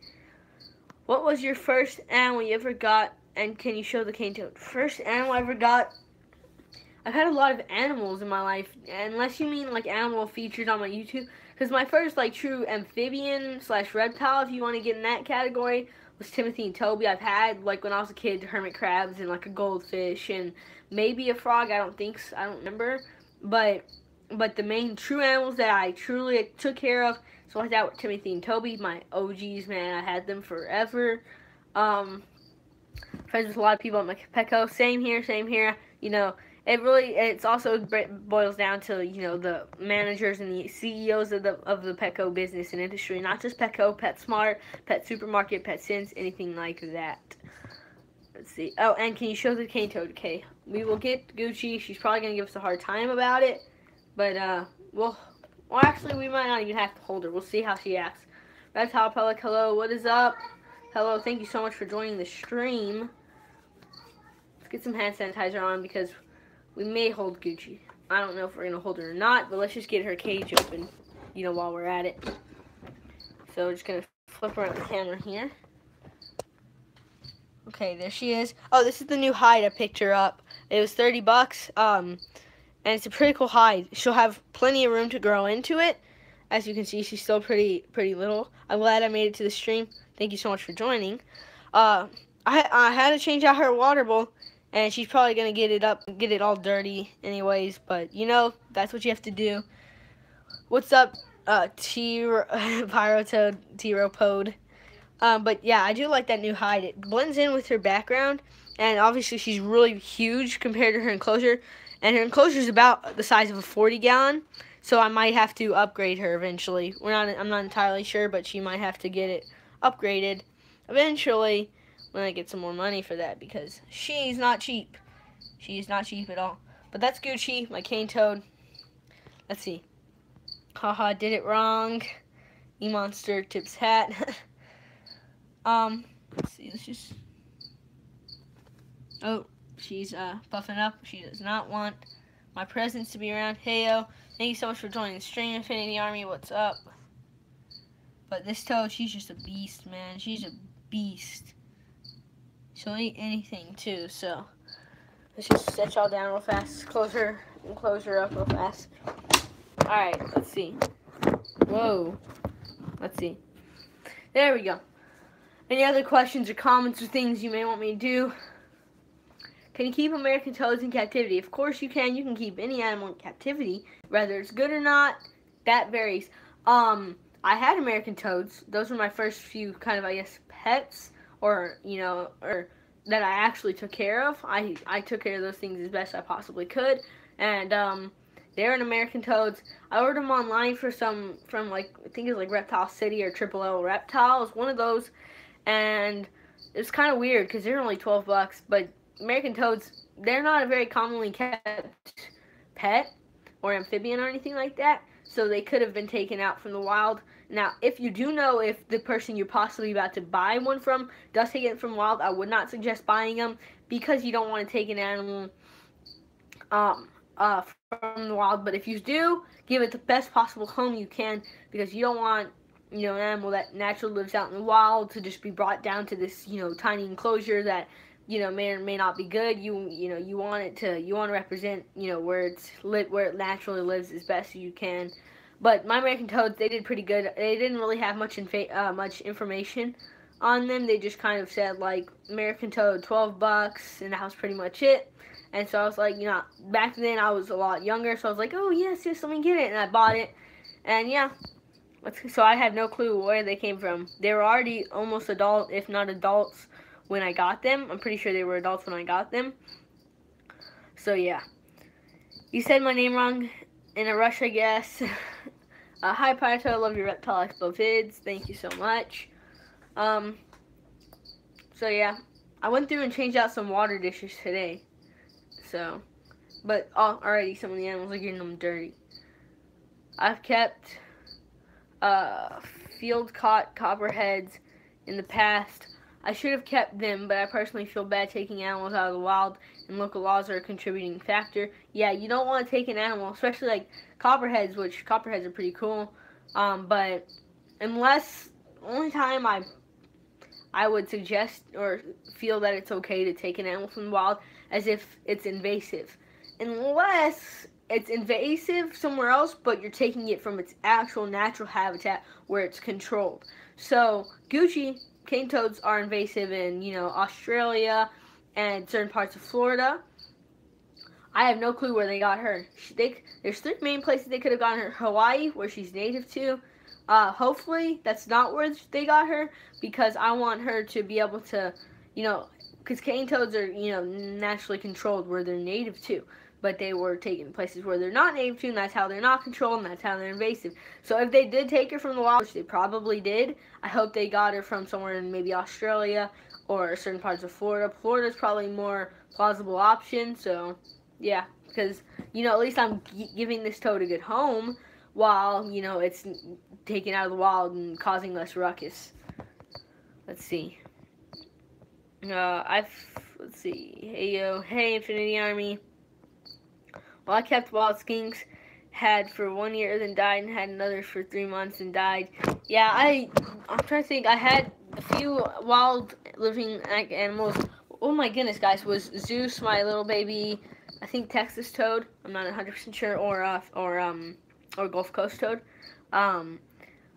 Speaker 1: What was your first animal you ever got, and can you show the cane toad? First animal I ever got. I've had a lot of animals in my life, unless you mean like animal features on my YouTube. Because my first like true amphibian slash reptile, if you want to get in that category, was Timothy and Toby. I've had like when I was a kid, hermit crabs and like a goldfish and maybe a frog. I don't think so. I don't remember. But but the main true animals that I truly took care of, so like that with Timothy and Toby, my OGs, man, I had them forever. Um, friends with a lot of people at my Petco. Same here, same here. You know, it really it's also boils down to you know the managers and the CEOs of the of the Petco business and industry, not just Petco, PetSmart, Pet Supermarket, PetSense, anything like that. Let's see. Oh, and can you show the cane toad? Okay, we will get Gucci. She's probably gonna give us a hard time about it, but uh, well, well, actually, we might not even have to hold her. We'll see how she acts. Reptile Pellic, hello, what is up? Hello, thank you so much for joining the stream. Let's get some hand sanitizer on because we may hold Gucci. I don't know if we're going to hold her or not, but let's just get her cage open, you know, while we're at it. So we're just going to flip around the camera here. Okay, there she is. Oh, this is the new hide I picked her up. It was 30 bucks. Um, and it's a pretty cool hide. She'll have plenty of room to grow into it. As you can see, she's still pretty pretty little. I'm glad I made it to the stream. Thank you so much for joining. Uh, I I had to change out her water bowl, and she's probably gonna get it up, get it all dirty, anyways. But you know, that's what you have to do. What's up, uh, T Pyrotoad T Ropode? Um, but yeah, I do like that new hide. It blends in with her background, and obviously she's really huge compared to her enclosure. And her enclosure is about the size of a 40 gallon, so I might have to upgrade her eventually. We're not, I'm not entirely sure, but she might have to get it upgraded eventually when I get some more money for that because she's not cheap. She's not cheap at all. But that's Gucci, my cane toad. Let's see. Haha, did it wrong. E-Monster tips hat. Um, let's see, let's just, oh, she's, uh, puffing up. She does not want my presence to be around. Heyo, thank you so much for joining the stream, Infinity Army, what's up? But this toad, she's just a beast, man. She's a beast. She'll eat anything, too, so. Let's just set y'all down real fast. Close her, and close her up real fast. Alright, let's see. Whoa. Let's see. There we go. Any other questions or comments or things you may want me to do? Can you keep American toads in captivity? Of course you can. You can keep any animal in captivity. Whether it's good or not, that varies. Um, I had American toads. Those were my first few kind of, I guess, pets or, you know, or that I actually took care of. I, I took care of those things as best I possibly could. And, um, they're an American toads. I ordered them online for some, from like, I think it's like Reptile City or Triple L Reptiles. One of those and it's kind of weird because they're only 12 bucks, but American toads, they're not a very commonly kept pet or amphibian or anything like that, so they could have been taken out from the wild. Now, if you do know if the person you're possibly about to buy one from does take it from wild, I would not suggest buying them because you don't want to take an animal um, uh, from the wild. But if you do, give it the best possible home you can because you don't want you know, an animal that naturally lives out in the wild to just be brought down to this, you know, tiny enclosure that, you know, may or may not be good. You, you know, you want it to, you want to represent, you know, where it's lit, where it naturally lives as best you can. But my American toads, they did pretty good. They didn't really have much infa- uh, much information on them. They just kind of said like American toad, 12 bucks, and that was pretty much it. And so I was like, you know, back then I was a lot younger, so I was like, oh yes, yes, let me get it, and I bought it. And yeah, so I had no clue where they came from. They were already almost adult, if not adults, when I got them. I'm pretty sure they were adults when I got them. So yeah. You said my name wrong in a rush, I guess. uh, hi, Pyto. I love your Reptile Expo vids. Thank you so much. Um, so yeah. I went through and changed out some water dishes today. So, but oh, already some of the animals are getting them dirty. I've kept uh, field caught copperheads in the past. I should have kept them, but I personally feel bad taking animals out of the wild, and local laws are a contributing factor. Yeah, you don't want to take an animal, especially like copperheads, which copperheads are pretty cool. Um, but unless only time I I would suggest or feel that it's okay to take an animal from the wild as if it's invasive, unless it's invasive somewhere else, but you're taking it from its actual natural habitat where it's controlled. So Gucci cane toads are invasive in you know Australia and certain parts of Florida. I have no clue where they got her. They, there's three main places they could have gotten her. Hawaii, where she's native to. Uh, hopefully that's not where they got her because I want her to be able to, you know, because cane toads are you know naturally controlled where they're native to but they were taken places where they're not native to, and that's how they're not controlled, and that's how they're invasive. So if they did take her from the wild, which they probably did, I hope they got her from somewhere in maybe Australia or certain parts of Florida. Florida's probably more plausible option, so yeah, because, you know, at least I'm giving this toad a good home, while, you know, it's taken out of the wild and causing less ruckus. Let's see. Uh, I've, let's see. Hey, yo, hey, Infinity Army. Well, I kept wild skinks, had for one year, then died, and had another for three months and died. Yeah, I, I'm trying to think. I had a few wild living animals. Oh my goodness, guys, was Zeus, my little baby, I think Texas toad. I'm not 100% sure, or uh, or um, or Gulf Coast toad. Um,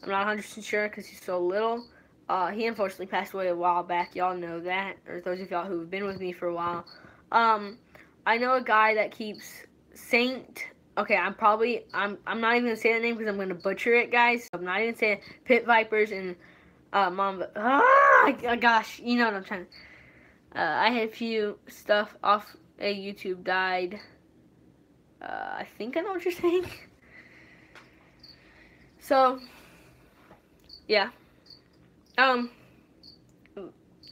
Speaker 1: I'm not 100% sure because he's so little. Uh, he unfortunately passed away a while back. Y'all know that, or those of y'all who've been with me for a while. Um, I know a guy that keeps Saint. Okay, I'm probably I'm I'm not even gonna say the name because I'm gonna butcher it, guys. I'm not even saying pit vipers and uh, mom. Ah, gosh, you know what I'm trying. To, uh, I had a few stuff off a YouTube died. Uh, I think I know what you're saying. So, yeah. Um,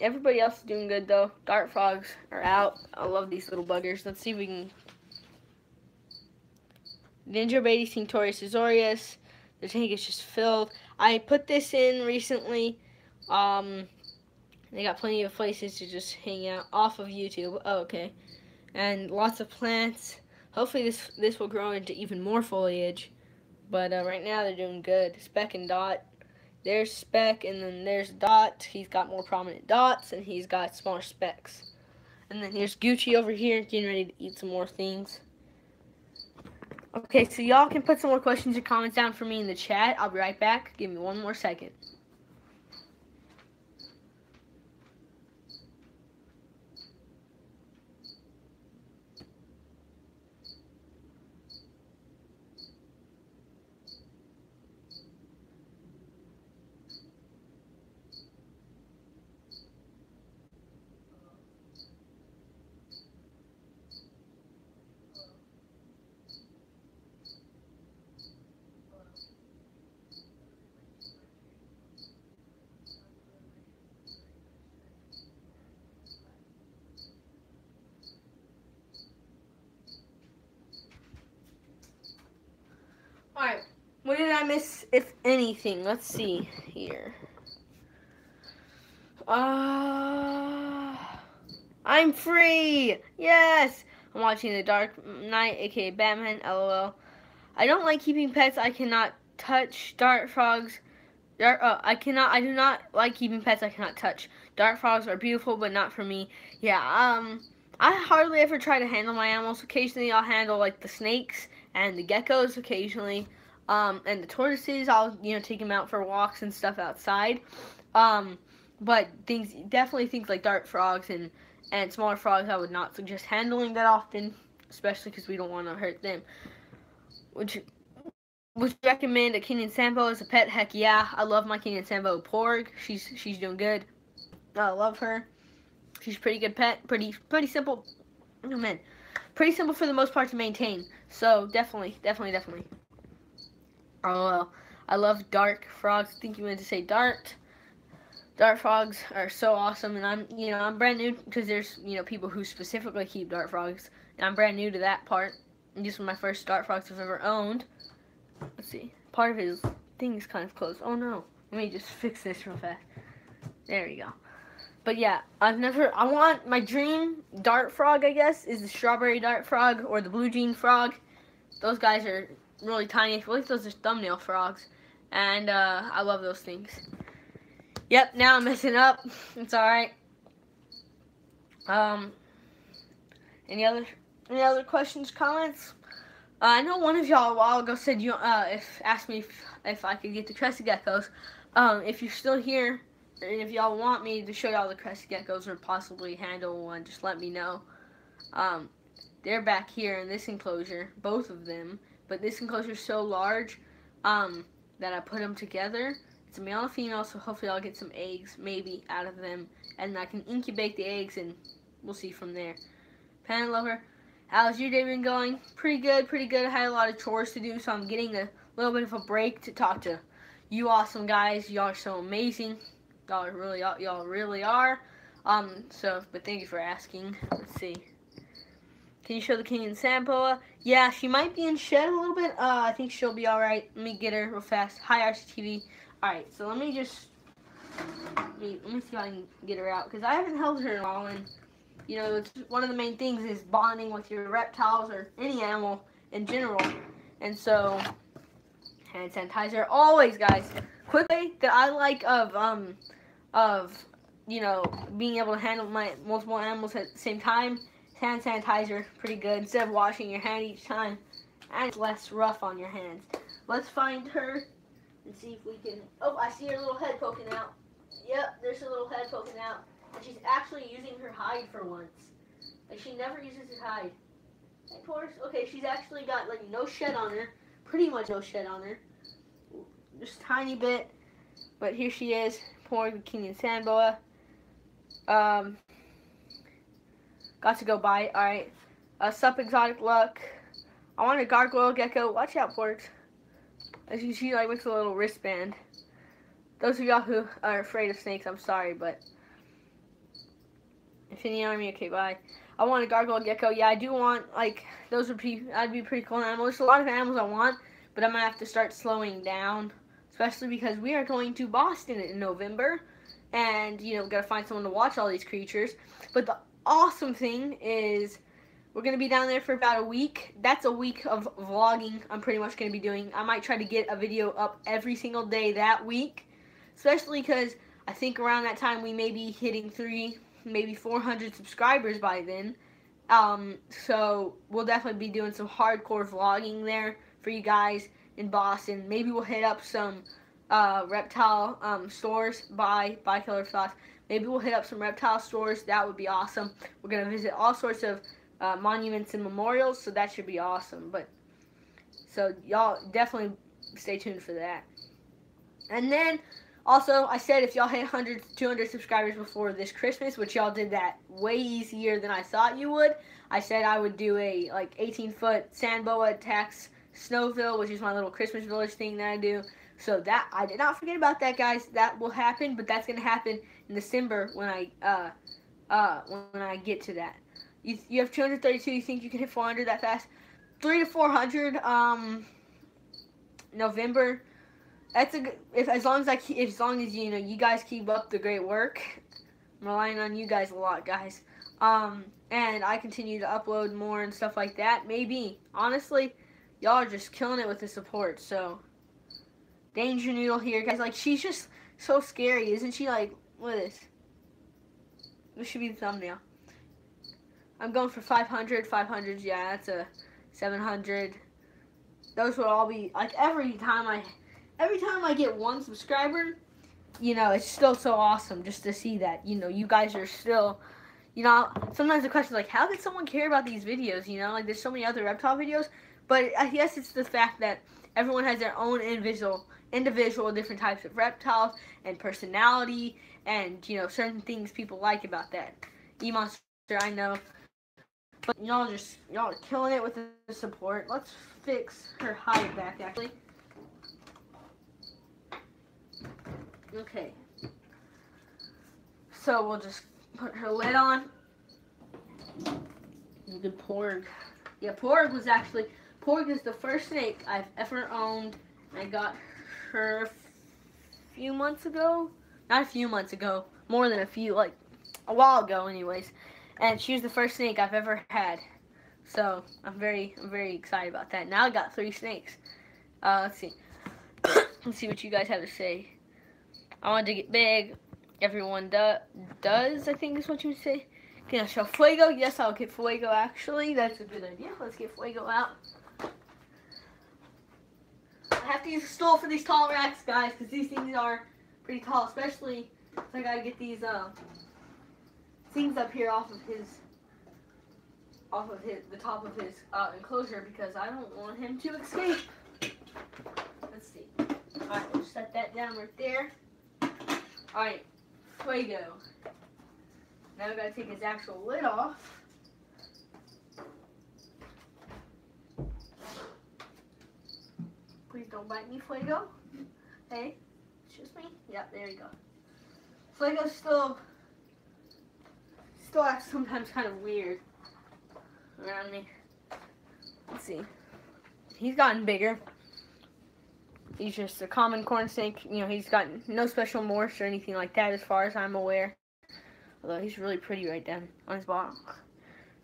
Speaker 1: everybody else is doing good though. Dart frogs are out. I love these little buggers. Let's see if we can. Dendrobates tinctorius azureus. The tank is just filled. I put this in recently. Um, they got plenty of places to just hang out off of YouTube. Oh, okay. And lots of plants. Hopefully this this will grow into even more foliage. But uh, right now they're doing good. Speck and Dot. There's Speck and then there's Dot. He's got more prominent dots and he's got smaller specks. And then here's Gucci over here getting ready to eat some more things. Okay, so y'all can put some more questions or comments down for me in the chat. I'll be right back. Give me one more second. Alright, what did I miss, if anything? Let's see here. Uh, I'm free! Yes! I'm watching The Dark Knight, aka Batman, lol. I don't like keeping pets. I cannot touch dart frogs. Dart, uh, I cannot, I do not like keeping pets I cannot touch. Dart frogs are beautiful, but not for me. Yeah, um, I hardly ever try to handle my animals. Occasionally I'll handle, like, the snakes and the geckos occasionally. Um, and the tortoises, I'll you know take them out for walks and stuff outside. Um, but things definitely things like dart frogs and and smaller frogs, I would not suggest handling that often, especially because we don't want to hurt them. Would you would you recommend a Kenyan sand boa as a pet? Heck yeah, I love my Kenyan sand boa Porg. She's she's doing good. I love her. She's a pretty good pet. Pretty pretty simple. Oh man, pretty simple for the most part to maintain. So definitely, definitely, definitely. Oh well, I love dark frogs. I think you meant to say dart. Dart frogs are so awesome, and I'm, you know, I'm brand new because there's, you know, people who specifically keep dart frogs, and I'm brand new to that part. And these were my first dart frogs I've ever owned. Let's see, part of his thing is kind of closed. Oh no, let me just fix this real fast. There you go. But yeah, I've never, I want, my dream dart frog, I guess, is the strawberry dart frog or the blue jean frog. Those guys are really tiny. I believe those are thumbnail frogs. And uh, I love those things. Yep, now I'm messing up. It's alright. Um, any other any other questions, comments? Uh, I know one of y'all a while ago said you uh, if asked me if, if I could get the crested geckos. Um, if you're still here, and if y'all want me to show y'all the crested geckos or possibly handle one, just let me know. Um, they're back here in this enclosure, both of them. But this enclosure is so large um, that I put them together. It's a male and female, so hopefully I'll get some eggs, maybe, out of them. And I can incubate the eggs, and we'll see from there. Pan Lover, how's your day been going? Pretty good, pretty good. I had a lot of chores to do, so I'm getting a little bit of a break to talk to you awesome guys. Y'all are so amazing. Y'all really, y'all really are. Um, so, but thank you for asking. Let's see. Can you show the Kenyan sand boa? Yeah, she might be in shed a little bit. Uh, I think she'll be all right. Let me get her real fast. Hi, RCTV. All right, so let me just let me, let me see if I can get her out because I haven't held her in a while. And you know, it's one of the main things is bonding with your reptiles or any animal in general. And so, hand sanitizer always, guys. Quick way that I like of um of you know being able to handle my multiple animals at the same time. Hand sanitizer, pretty good. Instead of washing your hand each time, and it's less rough on your hands. Let's find her and see if we can. Oh, I see her little head poking out. Yep, there's her little head poking out. And she's actually using her hide for once. Like, she never uses her hide. Of course, okay, she's actually got, like, no shed on her. Pretty much no shed on her. Just tiny bit. But here she is, pouring the Kenyan sand boa. Um, got to go by. Alright. Uh, sup, exotic luck. I want a gargoyle gecko. Watch out, Porks. As you see, like, with a little wristband. Those of y'all who are afraid of snakes, I'm sorry, but Infinity Army, okay, bye. I want a gargoyle gecko. Yeah, I do want, like, those would be, that'd be pretty cool animals. There's a lot of animals I want, but I'm going to have to start slowing down, especially because we are going to Boston in November, and, you know, got to find someone to watch all these creatures. But the awesome thing is we're going to be down there for about a week. That's a week of vlogging I'm pretty much going to be doing. I might try to get a video up every single day that week, especially because I think around that time we may be hitting three maybe 400 subscribers by then. Um, so we'll definitely be doing some hardcore vlogging there for you guys in Boston. Maybe we'll hit up some uh, reptile um, stores by by Killer Thoughts. Maybe we'll hit up some reptile stores. That would be awesome. We're gonna visit all sorts of uh, monuments and memorials, so that should be awesome. But so y'all definitely stay tuned for that. And then also, I said if y'all hit 100, 200 subscribers before this Christmas, which y'all did that way easier than I thought you would, I said I would do a like 18 foot sand boa attacks Snowville, which is my little Christmas village thing that I do. So that I did not forget about that, guys. That will happen, but that's gonna happen in December when I uh uh when I get to that. You you have 232. You think you can hit 400 that fast? Three to 400. Um, November that's a good, if as long as I keep, as long as you know you guys keep up the great work. I'm relying on you guys a lot, guys. Um, and I continue to upload more and stuff like that. Maybe honestly, y'all are just killing it with the support. So, Danger Noodle here, guys. Like she's just so scary, isn't she? Like what is? This This should be the thumbnail. I'm going for 500, 500. Yeah, that's a 700. Those will all be like every time I every time I get one subscriber, you know, it's still so awesome just to see that, you know, you guys are still, you know, sometimes the question is like, how did someone care about these videos, you know, like there's so many other reptile videos, but I guess it's the fact that everyone has their own individual, individual different types of reptiles and personality and, you know, certain things people like about that. E-Monster, I know, but y'all just, y'all are killing it with the support. Let's fix her hide back, actually. Okay. So we'll just put her lid on. Good porg. Yeah, porg was actually porg is the first snake I've ever owned. I got her a few months ago. Not a few months ago. More than a few, like a while ago, anyways. And she was the first snake I've ever had. So I'm very, I'm very excited about that. Now I got three snakes. Uh, let's see. let's see what you guys have to say. I want to get big. Everyone do does, I think is what you would say. Can I show Fuego? Yes, I'll get Fuego, actually. That's a good idea. Let's get Fuego out. I have to use a stool for these tall racks, guys, because these things are pretty tall, especially so I gotta get these uh, things up here off of his off of his the top of his uh, enclosure because I don't want him to escape. Let's see. Alright, we'll set that down right there. Alright, Fuego. Now we gotta take his actual lid off. Please don't bite me, Fuego. Hey. Yep, there you go. Fuego still, still acts sometimes kind of weird. around me. Let's see. He's gotten bigger. He's just a common corn snake. You know, he's got no special morphs or anything like that as far as I'm aware. Although he's really pretty right down on his bottom.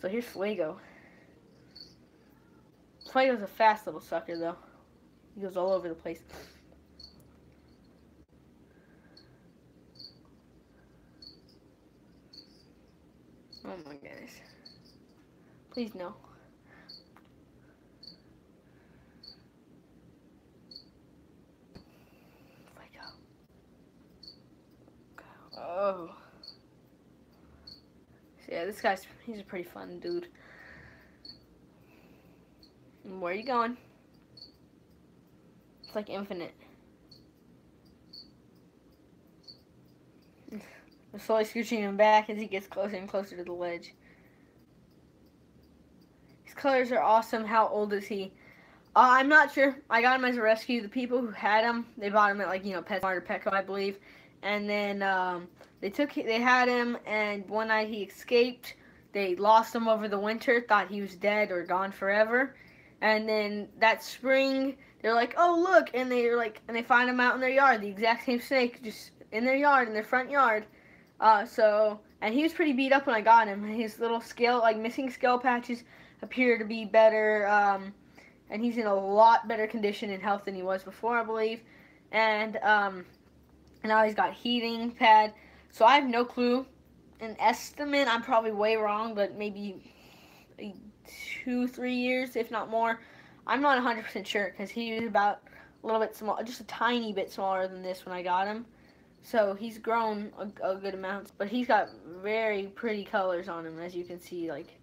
Speaker 1: So here's Fuego. Fuego's a fast little sucker though. He goes all over the place. Oh my goodness. Please no. Oh. So yeah, this guy's, he's a pretty fun dude. Where are you going? It's like infinite. I'm slowly scooching him back as he gets closer and closer to the ledge. His colors are awesome. How old is he? Uh, I'm not sure. I got him as a rescue. The people who had him, they bought him at like, you know, PetSmart or Petco, I believe. And then um, they took, they had him, and one night he escaped. They lost him over the winter, thought he was dead or gone forever. And then that spring, they're like, oh, look. And they're like, and they find him out in their yard, the exact same snake, just in their yard, in their front yard. Uh, so, and he was pretty beat up when I got him. His little scale, like missing scale patches, appear to be better. Um, and he's in a lot better condition and health than he was before, I believe. And um, now he's got heating pad. So I have no clue. An estimate, I'm probably way wrong, but maybe two, three years, if not more. I'm not 100% sure because he was about a little bit small, just a tiny bit smaller than this when I got him. So he's grown a, a, good amount, but he's got very pretty colors on him, as you can see. Like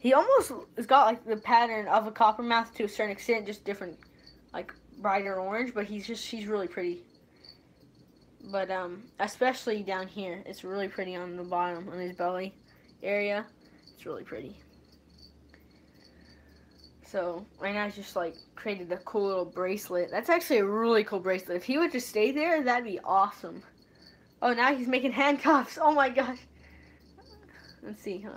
Speaker 1: he almost has got like the pattern of a coppermouth to a certain extent, just different, like brighter orange. But he's just he's really pretty. But um, especially down here, it's really pretty on the bottom on his belly area. It's really pretty. So right now, I just like created a cool little bracelet. That's actually a really cool bracelet. If he would just stay there, that'd be awesome. Oh, now he's making handcuffs. Oh my gosh. Let's see, huh?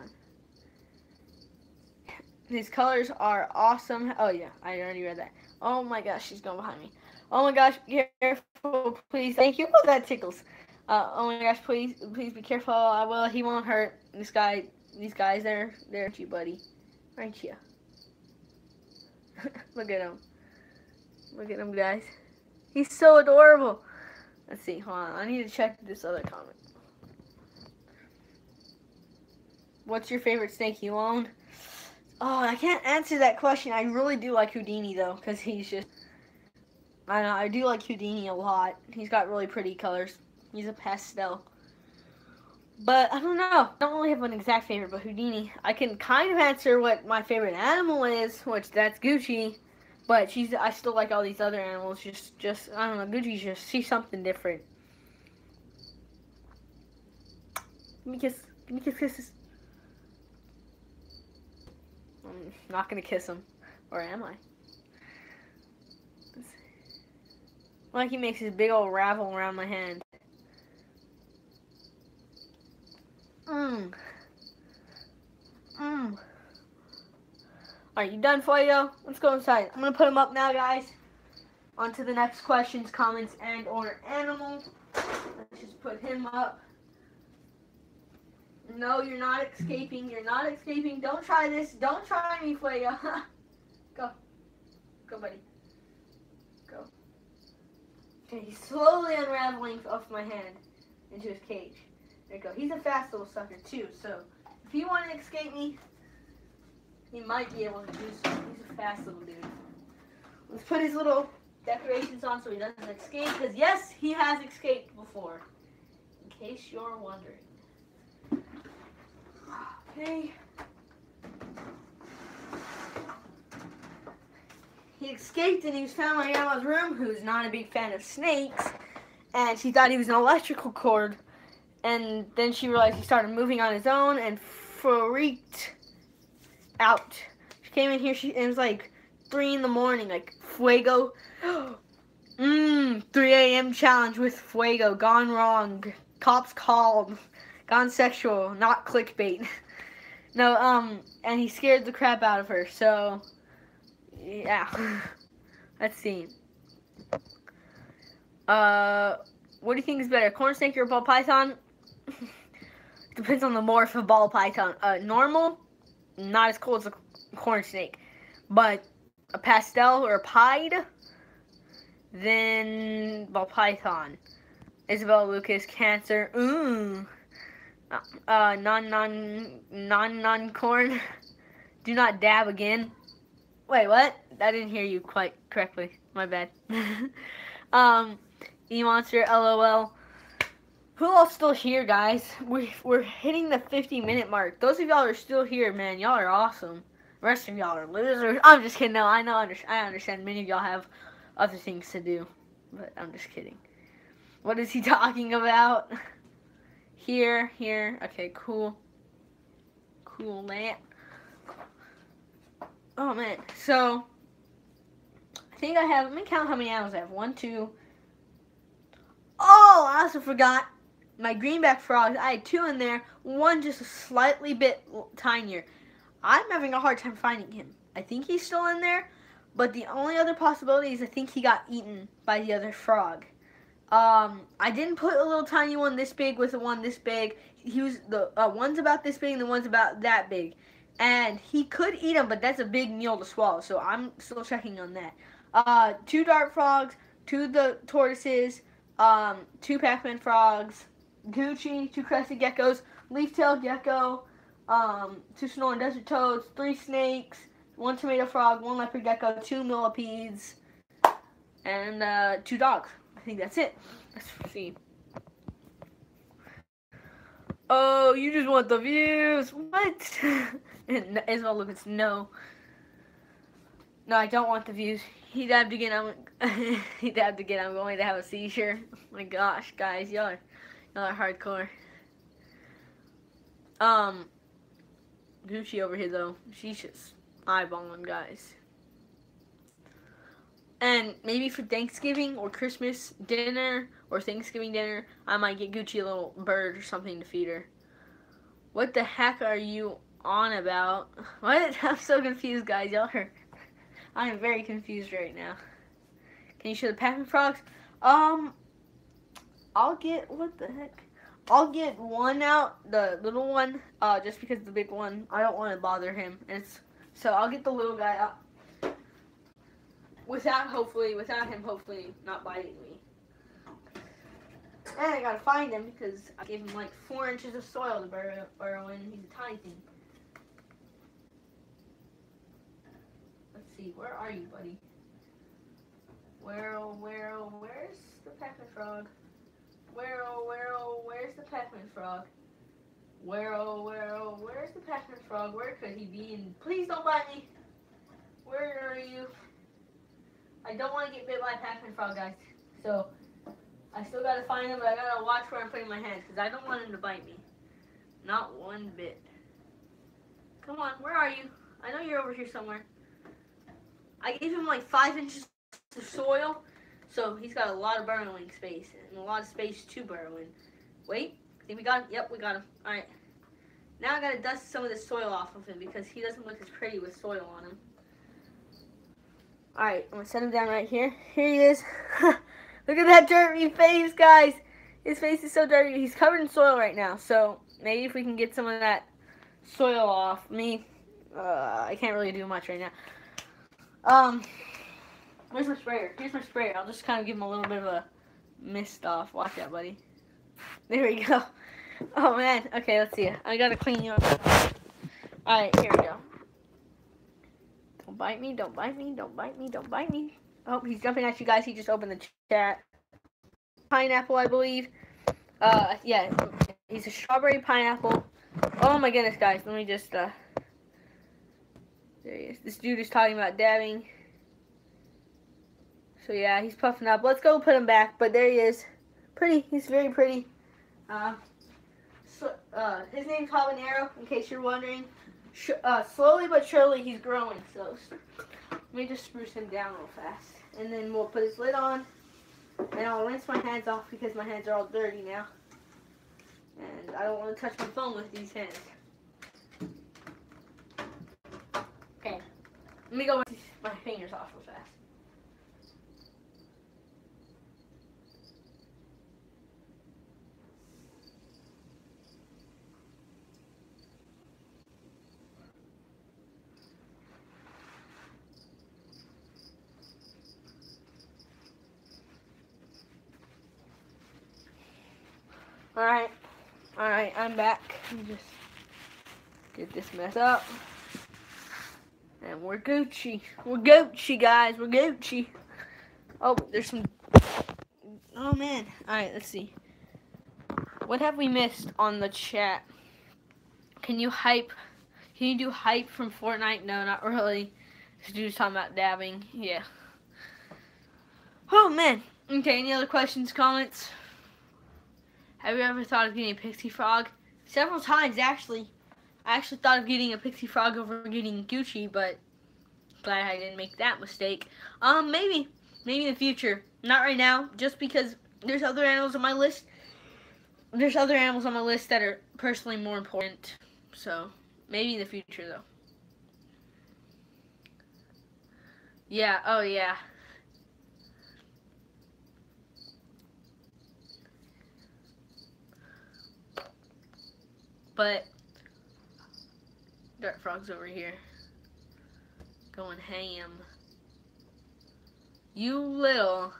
Speaker 1: These colors are awesome. Oh yeah, I already read that. Oh my gosh, she's going behind me. Oh my gosh, be careful, please. Thank you. Oh, that tickles. Uh, oh my gosh, please, please be careful. I will. He won't hurt. This guy, these guys, they're, they're you, buddy. Aren't you? Look at him. Look at him, guys. He's so adorable. Let's see. Hold on. I need to check this other comment. What's your favorite snake you own? Oh, I can't answer that question. I really do like Houdini, though, because he's just... I know, I do like Houdini a lot. He's got really pretty colors. He's a pastel. But I don't know. I don't really have an exact favorite, but Houdini. I can kind of answer what my favorite animal is, which that's Gucci. But she's I still like all these other animals. Just just I don't know. Gucci's just she's something different. Give me kiss. Give me kiss kisses. I'm not gonna kiss him, or am I? Like he makes his big old ravel around my hand. Mmm. Mmm. Alright, you done, Fuego? Let's go inside. I'm to put them up now, guys. On to the next questions, comments, and or animal. Let's just put him up. No, you're not escaping. You're not escaping. Don't try this. Don't try me, Fuego. Go. Go, buddy. Go. Okay, he's slowly unraveling off my hand into his cage. There you go. He's a fast little sucker too, so if you want to escape me, he might be able to do so. He's a fast little dude. Let's put his little decorations on so he doesn't escape, because yes, he has escaped before. In case you're wondering. Okay. He escaped and he was found in my grandma's room, who's not a big fan of snakes, and she thought he was an electrical cord and then she realized he started moving on his own and freaked out. She came in here, she it was like 3 in the morning, like, Fuego. Mmm, 3 a.m. challenge with Fuego, gone wrong. Cops called, gone sexual, not clickbait. No, um, and he scared the crap out of her. So, yeah. Let's see. Uh, what do you think is better, corn snake or ball python? Depends on the morph of ball python. Uh, normal, not as cool as a corn snake, but a pastel or a pied, then ball python. Isabel Lucas, cancer. Ooh. Uh, non non non non corn. Do not dab again. Wait, what? I didn't hear you quite correctly. My bad. um, E monster, lol. Who still here, guys? We we're hitting the 50 minute mark. Those of y'all are still here, man. Y'all are awesome. The rest of y'all are losers. I'm just kidding. No, I know. I understand. Many of y'all have other things to do, but I'm just kidding. What is he talking about? Here, here. Okay, cool. Cool, man. Oh, man. So, I think I have, let me count how many animals I have. One, two. Oh, I also forgot my greenback frogs. I had two in there. One just a slightly bit tinier. I'm having a hard time finding him. I think he's still in there, but the only other possibility is I think he got eaten by the other frog. Um, I didn't put a little tiny one this big with the one this big. He was the uh, one's about this big and the one's about that big, and he could eat them, but that's a big meal to swallow. So I'm still checking on that. Uh, two dart frogs, two the tortoises, um, two Pac-Man frogs, Gucci, two crested geckos, leaf-tailed gecko, um, two Sonoran desert toads, three snakes, one tomato frog, one leopard gecko, two millipedes, and uh, two dogs I think that's it. Let's see. Oh, you just want the views. What? and Isabel Lucas, no. No, I don't want the views. He dabbed again. I'm. he dabbed again. I'm going to have a seizure. Oh my gosh, guys, y'all are hardcore. Um, Gucci over here though, she's just eyeballing guys. And maybe for Thanksgiving or Christmas dinner or Thanksgiving dinner, I might get Gucci a little bird or something to feed her. What the heck are you on about? What? I'm so confused, guys. Y'all are. I am very confused right now. Can you show the Pac-Man frogs? Um, I'll get what the heck? I'll get one out, the little one, uh, just because the big one, I don't want to bother him. It's so I'll get the little guy out without hopefully, without him hopefully not biting me. And I gotta find him because I gave him like four inches of soil to burrow, burrow in. He's a tiny thing. Let's see, where are you, buddy? Where, where, where's the Pac-Man frog? Where, oh, where, oh, where's the Pac-Man frog? Where, oh, where, oh, where's the Pac-Man frog? Where could he be? And please don't bite me. Where are you? I don't want to get bit by a Pac-Man frog, guys. So, I still got to find him, but I got to watch where I'm putting my hands, because I don't want him to bite me. Not one bit. Come on, where are you? I know you're over here somewhere. I gave him like five inches of soil, so he's got a lot of burrowing space, and a lot of space to burrow in. Wait, I think we got him. Yep, we got him. Alright. Now I gotta dust some of the soil off of him, because he doesn't look as pretty with soil on him. Alright, I'm gonna set him down right here. Here he is. Look at that dirty face, guys. His face is so dirty. He's covered in soil right now. So maybe if we can get some of that soil off me. Uh, I can't really do much right now. Um, where's my sprayer? Here's my sprayer. I'll just kind of give him a little bit of a mist off. Watch that, buddy. There we go. Oh, man. Okay, let's see. I gotta clean you up. Alright, here we go. Don't bite me, don't bite me, don't bite me, don't bite me. Oh, he's jumping at you guys. He just opened the chat. Pineapple, I believe. Uh, yeah, he's a strawberry pineapple. Oh my goodness, guys. Let me just, uh, there he is. This dude is talking about dabbing. So yeah, he's puffing up. Let's go put him back. But there he is. Pretty. He's very pretty. Uh, so, uh, his name's Habanero, in case you're wondering uh, slowly but surely he's growing. So let me just spruce him down real fast. And then we'll put his lid on. And I'll rinse my hands off because my hands are all dirty now. And I don't want to touch my phone with these hands. Okay. Let me go with my fingers off real fast. Alright. Alright, I'm back. Just get this mess up. And we're Gucci. We're Gucci, guys. We're Gucci. Oh, there's some... Oh, man. Alright, let's see. What have we missed on the chat? Can you hype... Can you do hype from Fortnite? No, not really. This dude's talking about dabbing. Yeah. Oh, man. Okay, any other questions, comments? Have you ever thought of getting a pixie frog? Several times, actually. I actually thought of getting a pixie frog over getting Gucci, but glad I didn't make that mistake. Um, maybe. Maybe in the future. Not right now, just because there's other animals on my list. There's other animals on my list that are personally more important. So, maybe in the future, though. Yeah, oh yeah. But Dirt Frog's over here. Going ham. You little.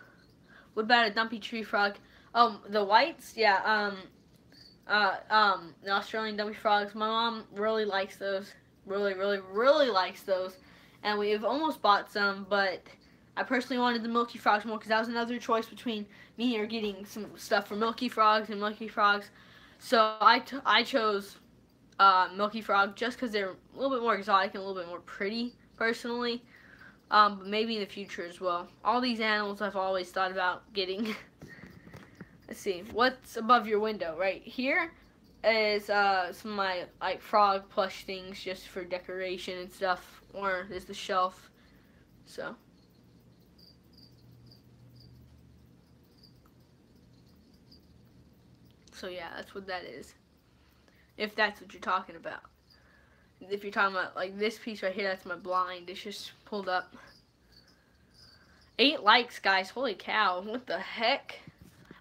Speaker 1: What about a dumpy tree frog? Um, the whites? Yeah, um, uh, um, the Australian dumpy frogs. My mom really likes those. Really, really, really likes those. And we've almost bought some, but I personally wanted the Milky Frogs more because that was another choice between me or getting some stuff for Milky Frogs and Milky Frogs. So I, I chose uh, Milky Frog just because they're a little bit more exotic and a little bit more pretty, personally. Um, but maybe in the future as well. All these animals I've always thought about getting. Let's see, what's above your window? Right here is uh, some of my like frog plush things just for decoration and stuff. Or there's the shelf. So. So yeah, that's what that is. If that's what you're talking about. If you're talking about like this piece right here, that's my blind. It's just pulled up. Eight likes, guys. Holy cow. What the heck?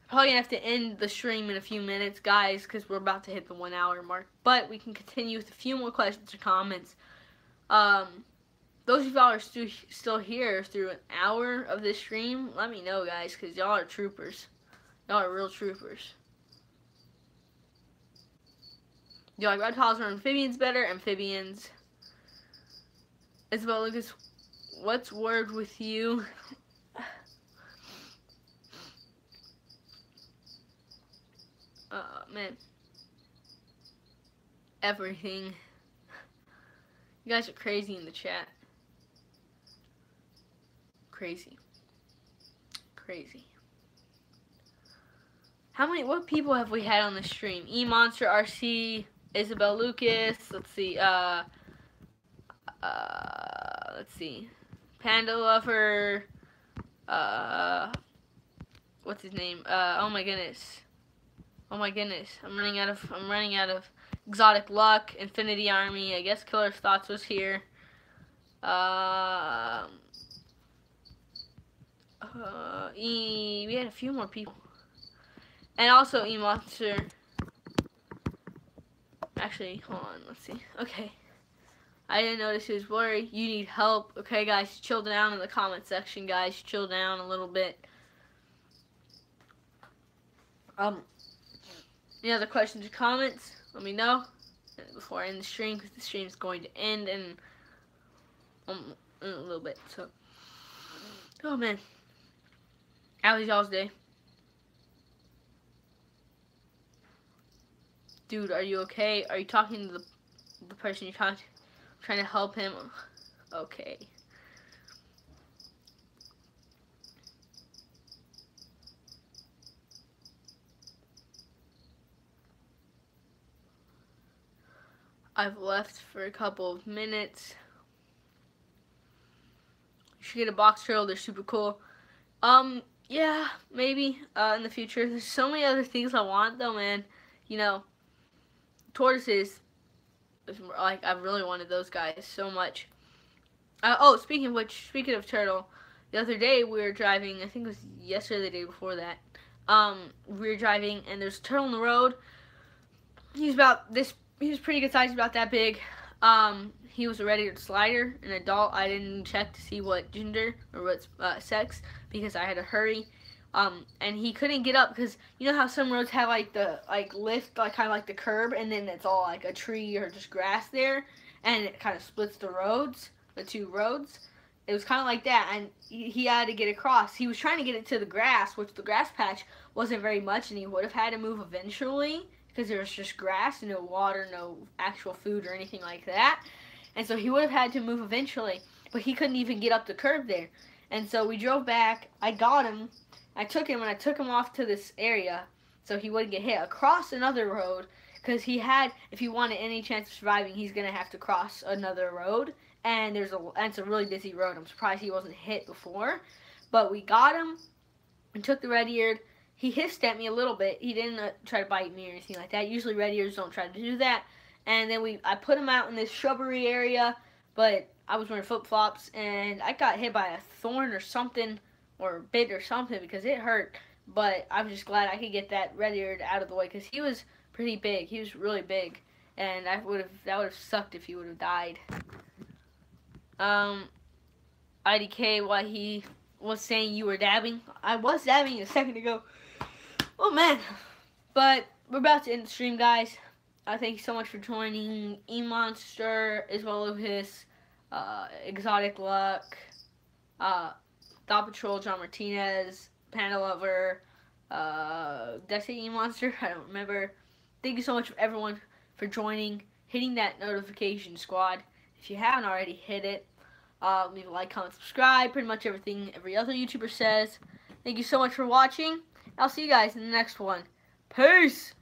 Speaker 1: Probably gonna have to end the stream in a few minutes, guys, because we're about to hit the one hour mark. But we can continue with a few more questions or comments. Um, those of y'all are stu still here through an hour of this stream, let me know, guys, because y'all are troopers. Y'all are real troopers. Do you like reptiles or amphibians better? Amphibians. Isabel Lucas, what's word with you? oh, man. Everything. You guys are crazy in the chat. Crazy. Crazy. How many, what people have we had on the stream? E-Monster, RC, Isabel Lucas. Let's see. Uh, uh, let's see. Panda Lover. Uh, what's his name? Uh, oh my goodness. Oh my goodness. I'm running out of. I'm running out of exotic luck. Infinity Army. I guess Killer's Thoughts was here. Um. Uh, e, we had a few more people. And also E-Monster. Actually, hold on, let's see. Okay. I didn't notice he was worried. You need help. Okay, guys, chill down in the comment section, guys. Chill down a little bit. Um, any other questions or comments? Let me know before I end the stream, because the stream is going to end in, um, in a little bit. So, oh man, how was y'all's day? Dude, are you okay? Are you talking to the, the person you're talking to? Trying to help him? Okay. I've left for a couple of minutes. You should get a box turtle. They're super cool. Um, yeah, maybe uh, in the future. There's so many other things I want, though, man. You know, tortoises, like I really wanted those guys so much. Uh, oh, speaking of which, speaking of turtle, the other day we were driving. I think it was yesterday, the day before that. Um, we were driving, and there's a turtle on the road. He's about this. He was pretty good size, about that big. Um, he was a red-eared slider, an adult. I didn't check to see what gender or what uh, sex because I had to hurry. Um, and he couldn't get up because you know how some roads have like the like lift, like kind of like the curb, and then it's all like a tree or just grass there, and it kind of splits the roads, the two roads. It was kind of like that, and he, he had to get across. He was trying to get it to the grass, which the grass patch wasn't very much, and he would have had to move eventually because there was just grass, no water, no actual food or anything like that. And so he would have had to move eventually, but he couldn't even get up the curb there. And so we drove back. I got him. I took him and I took him off to this area so he wouldn't get hit across another road because he had, if he wanted any chance of surviving, he's gonna have to cross another road. And there's a, and it's a really busy road. I'm surprised he wasn't hit before, but we got him and took the red-eared he hissed at me a little bit. He didn't uh, try to bite me or anything like that. Usually red ears don't try to do that. And then we, I put him out in this shrubbery area, but I was wearing flip flops and I got hit by a thorn or something, or bit or something because it hurt. But I'm just glad I could get that red eared out of the way because he was pretty big. He was really big, and I would have that would have sucked if he would have died. Um, IDK, why he was saying you were dabbing. I was dabbing a second ago. Oh man. But we're about to end the stream, guys. I thank you so much for joining E-Monster as well as his uh, Exotic Luck, uh, Dot Patrol, John Martinez, Panda Lover, uh, say E-Monster? I don't remember. Thank you so much everyone for joining, hitting that notification squad. If you haven't already, hit it. Uh, leave a like, comment, subscribe, pretty much everything every other YouTuber says. Thank you so much for watching. I'll see you guys in the next one. Peace!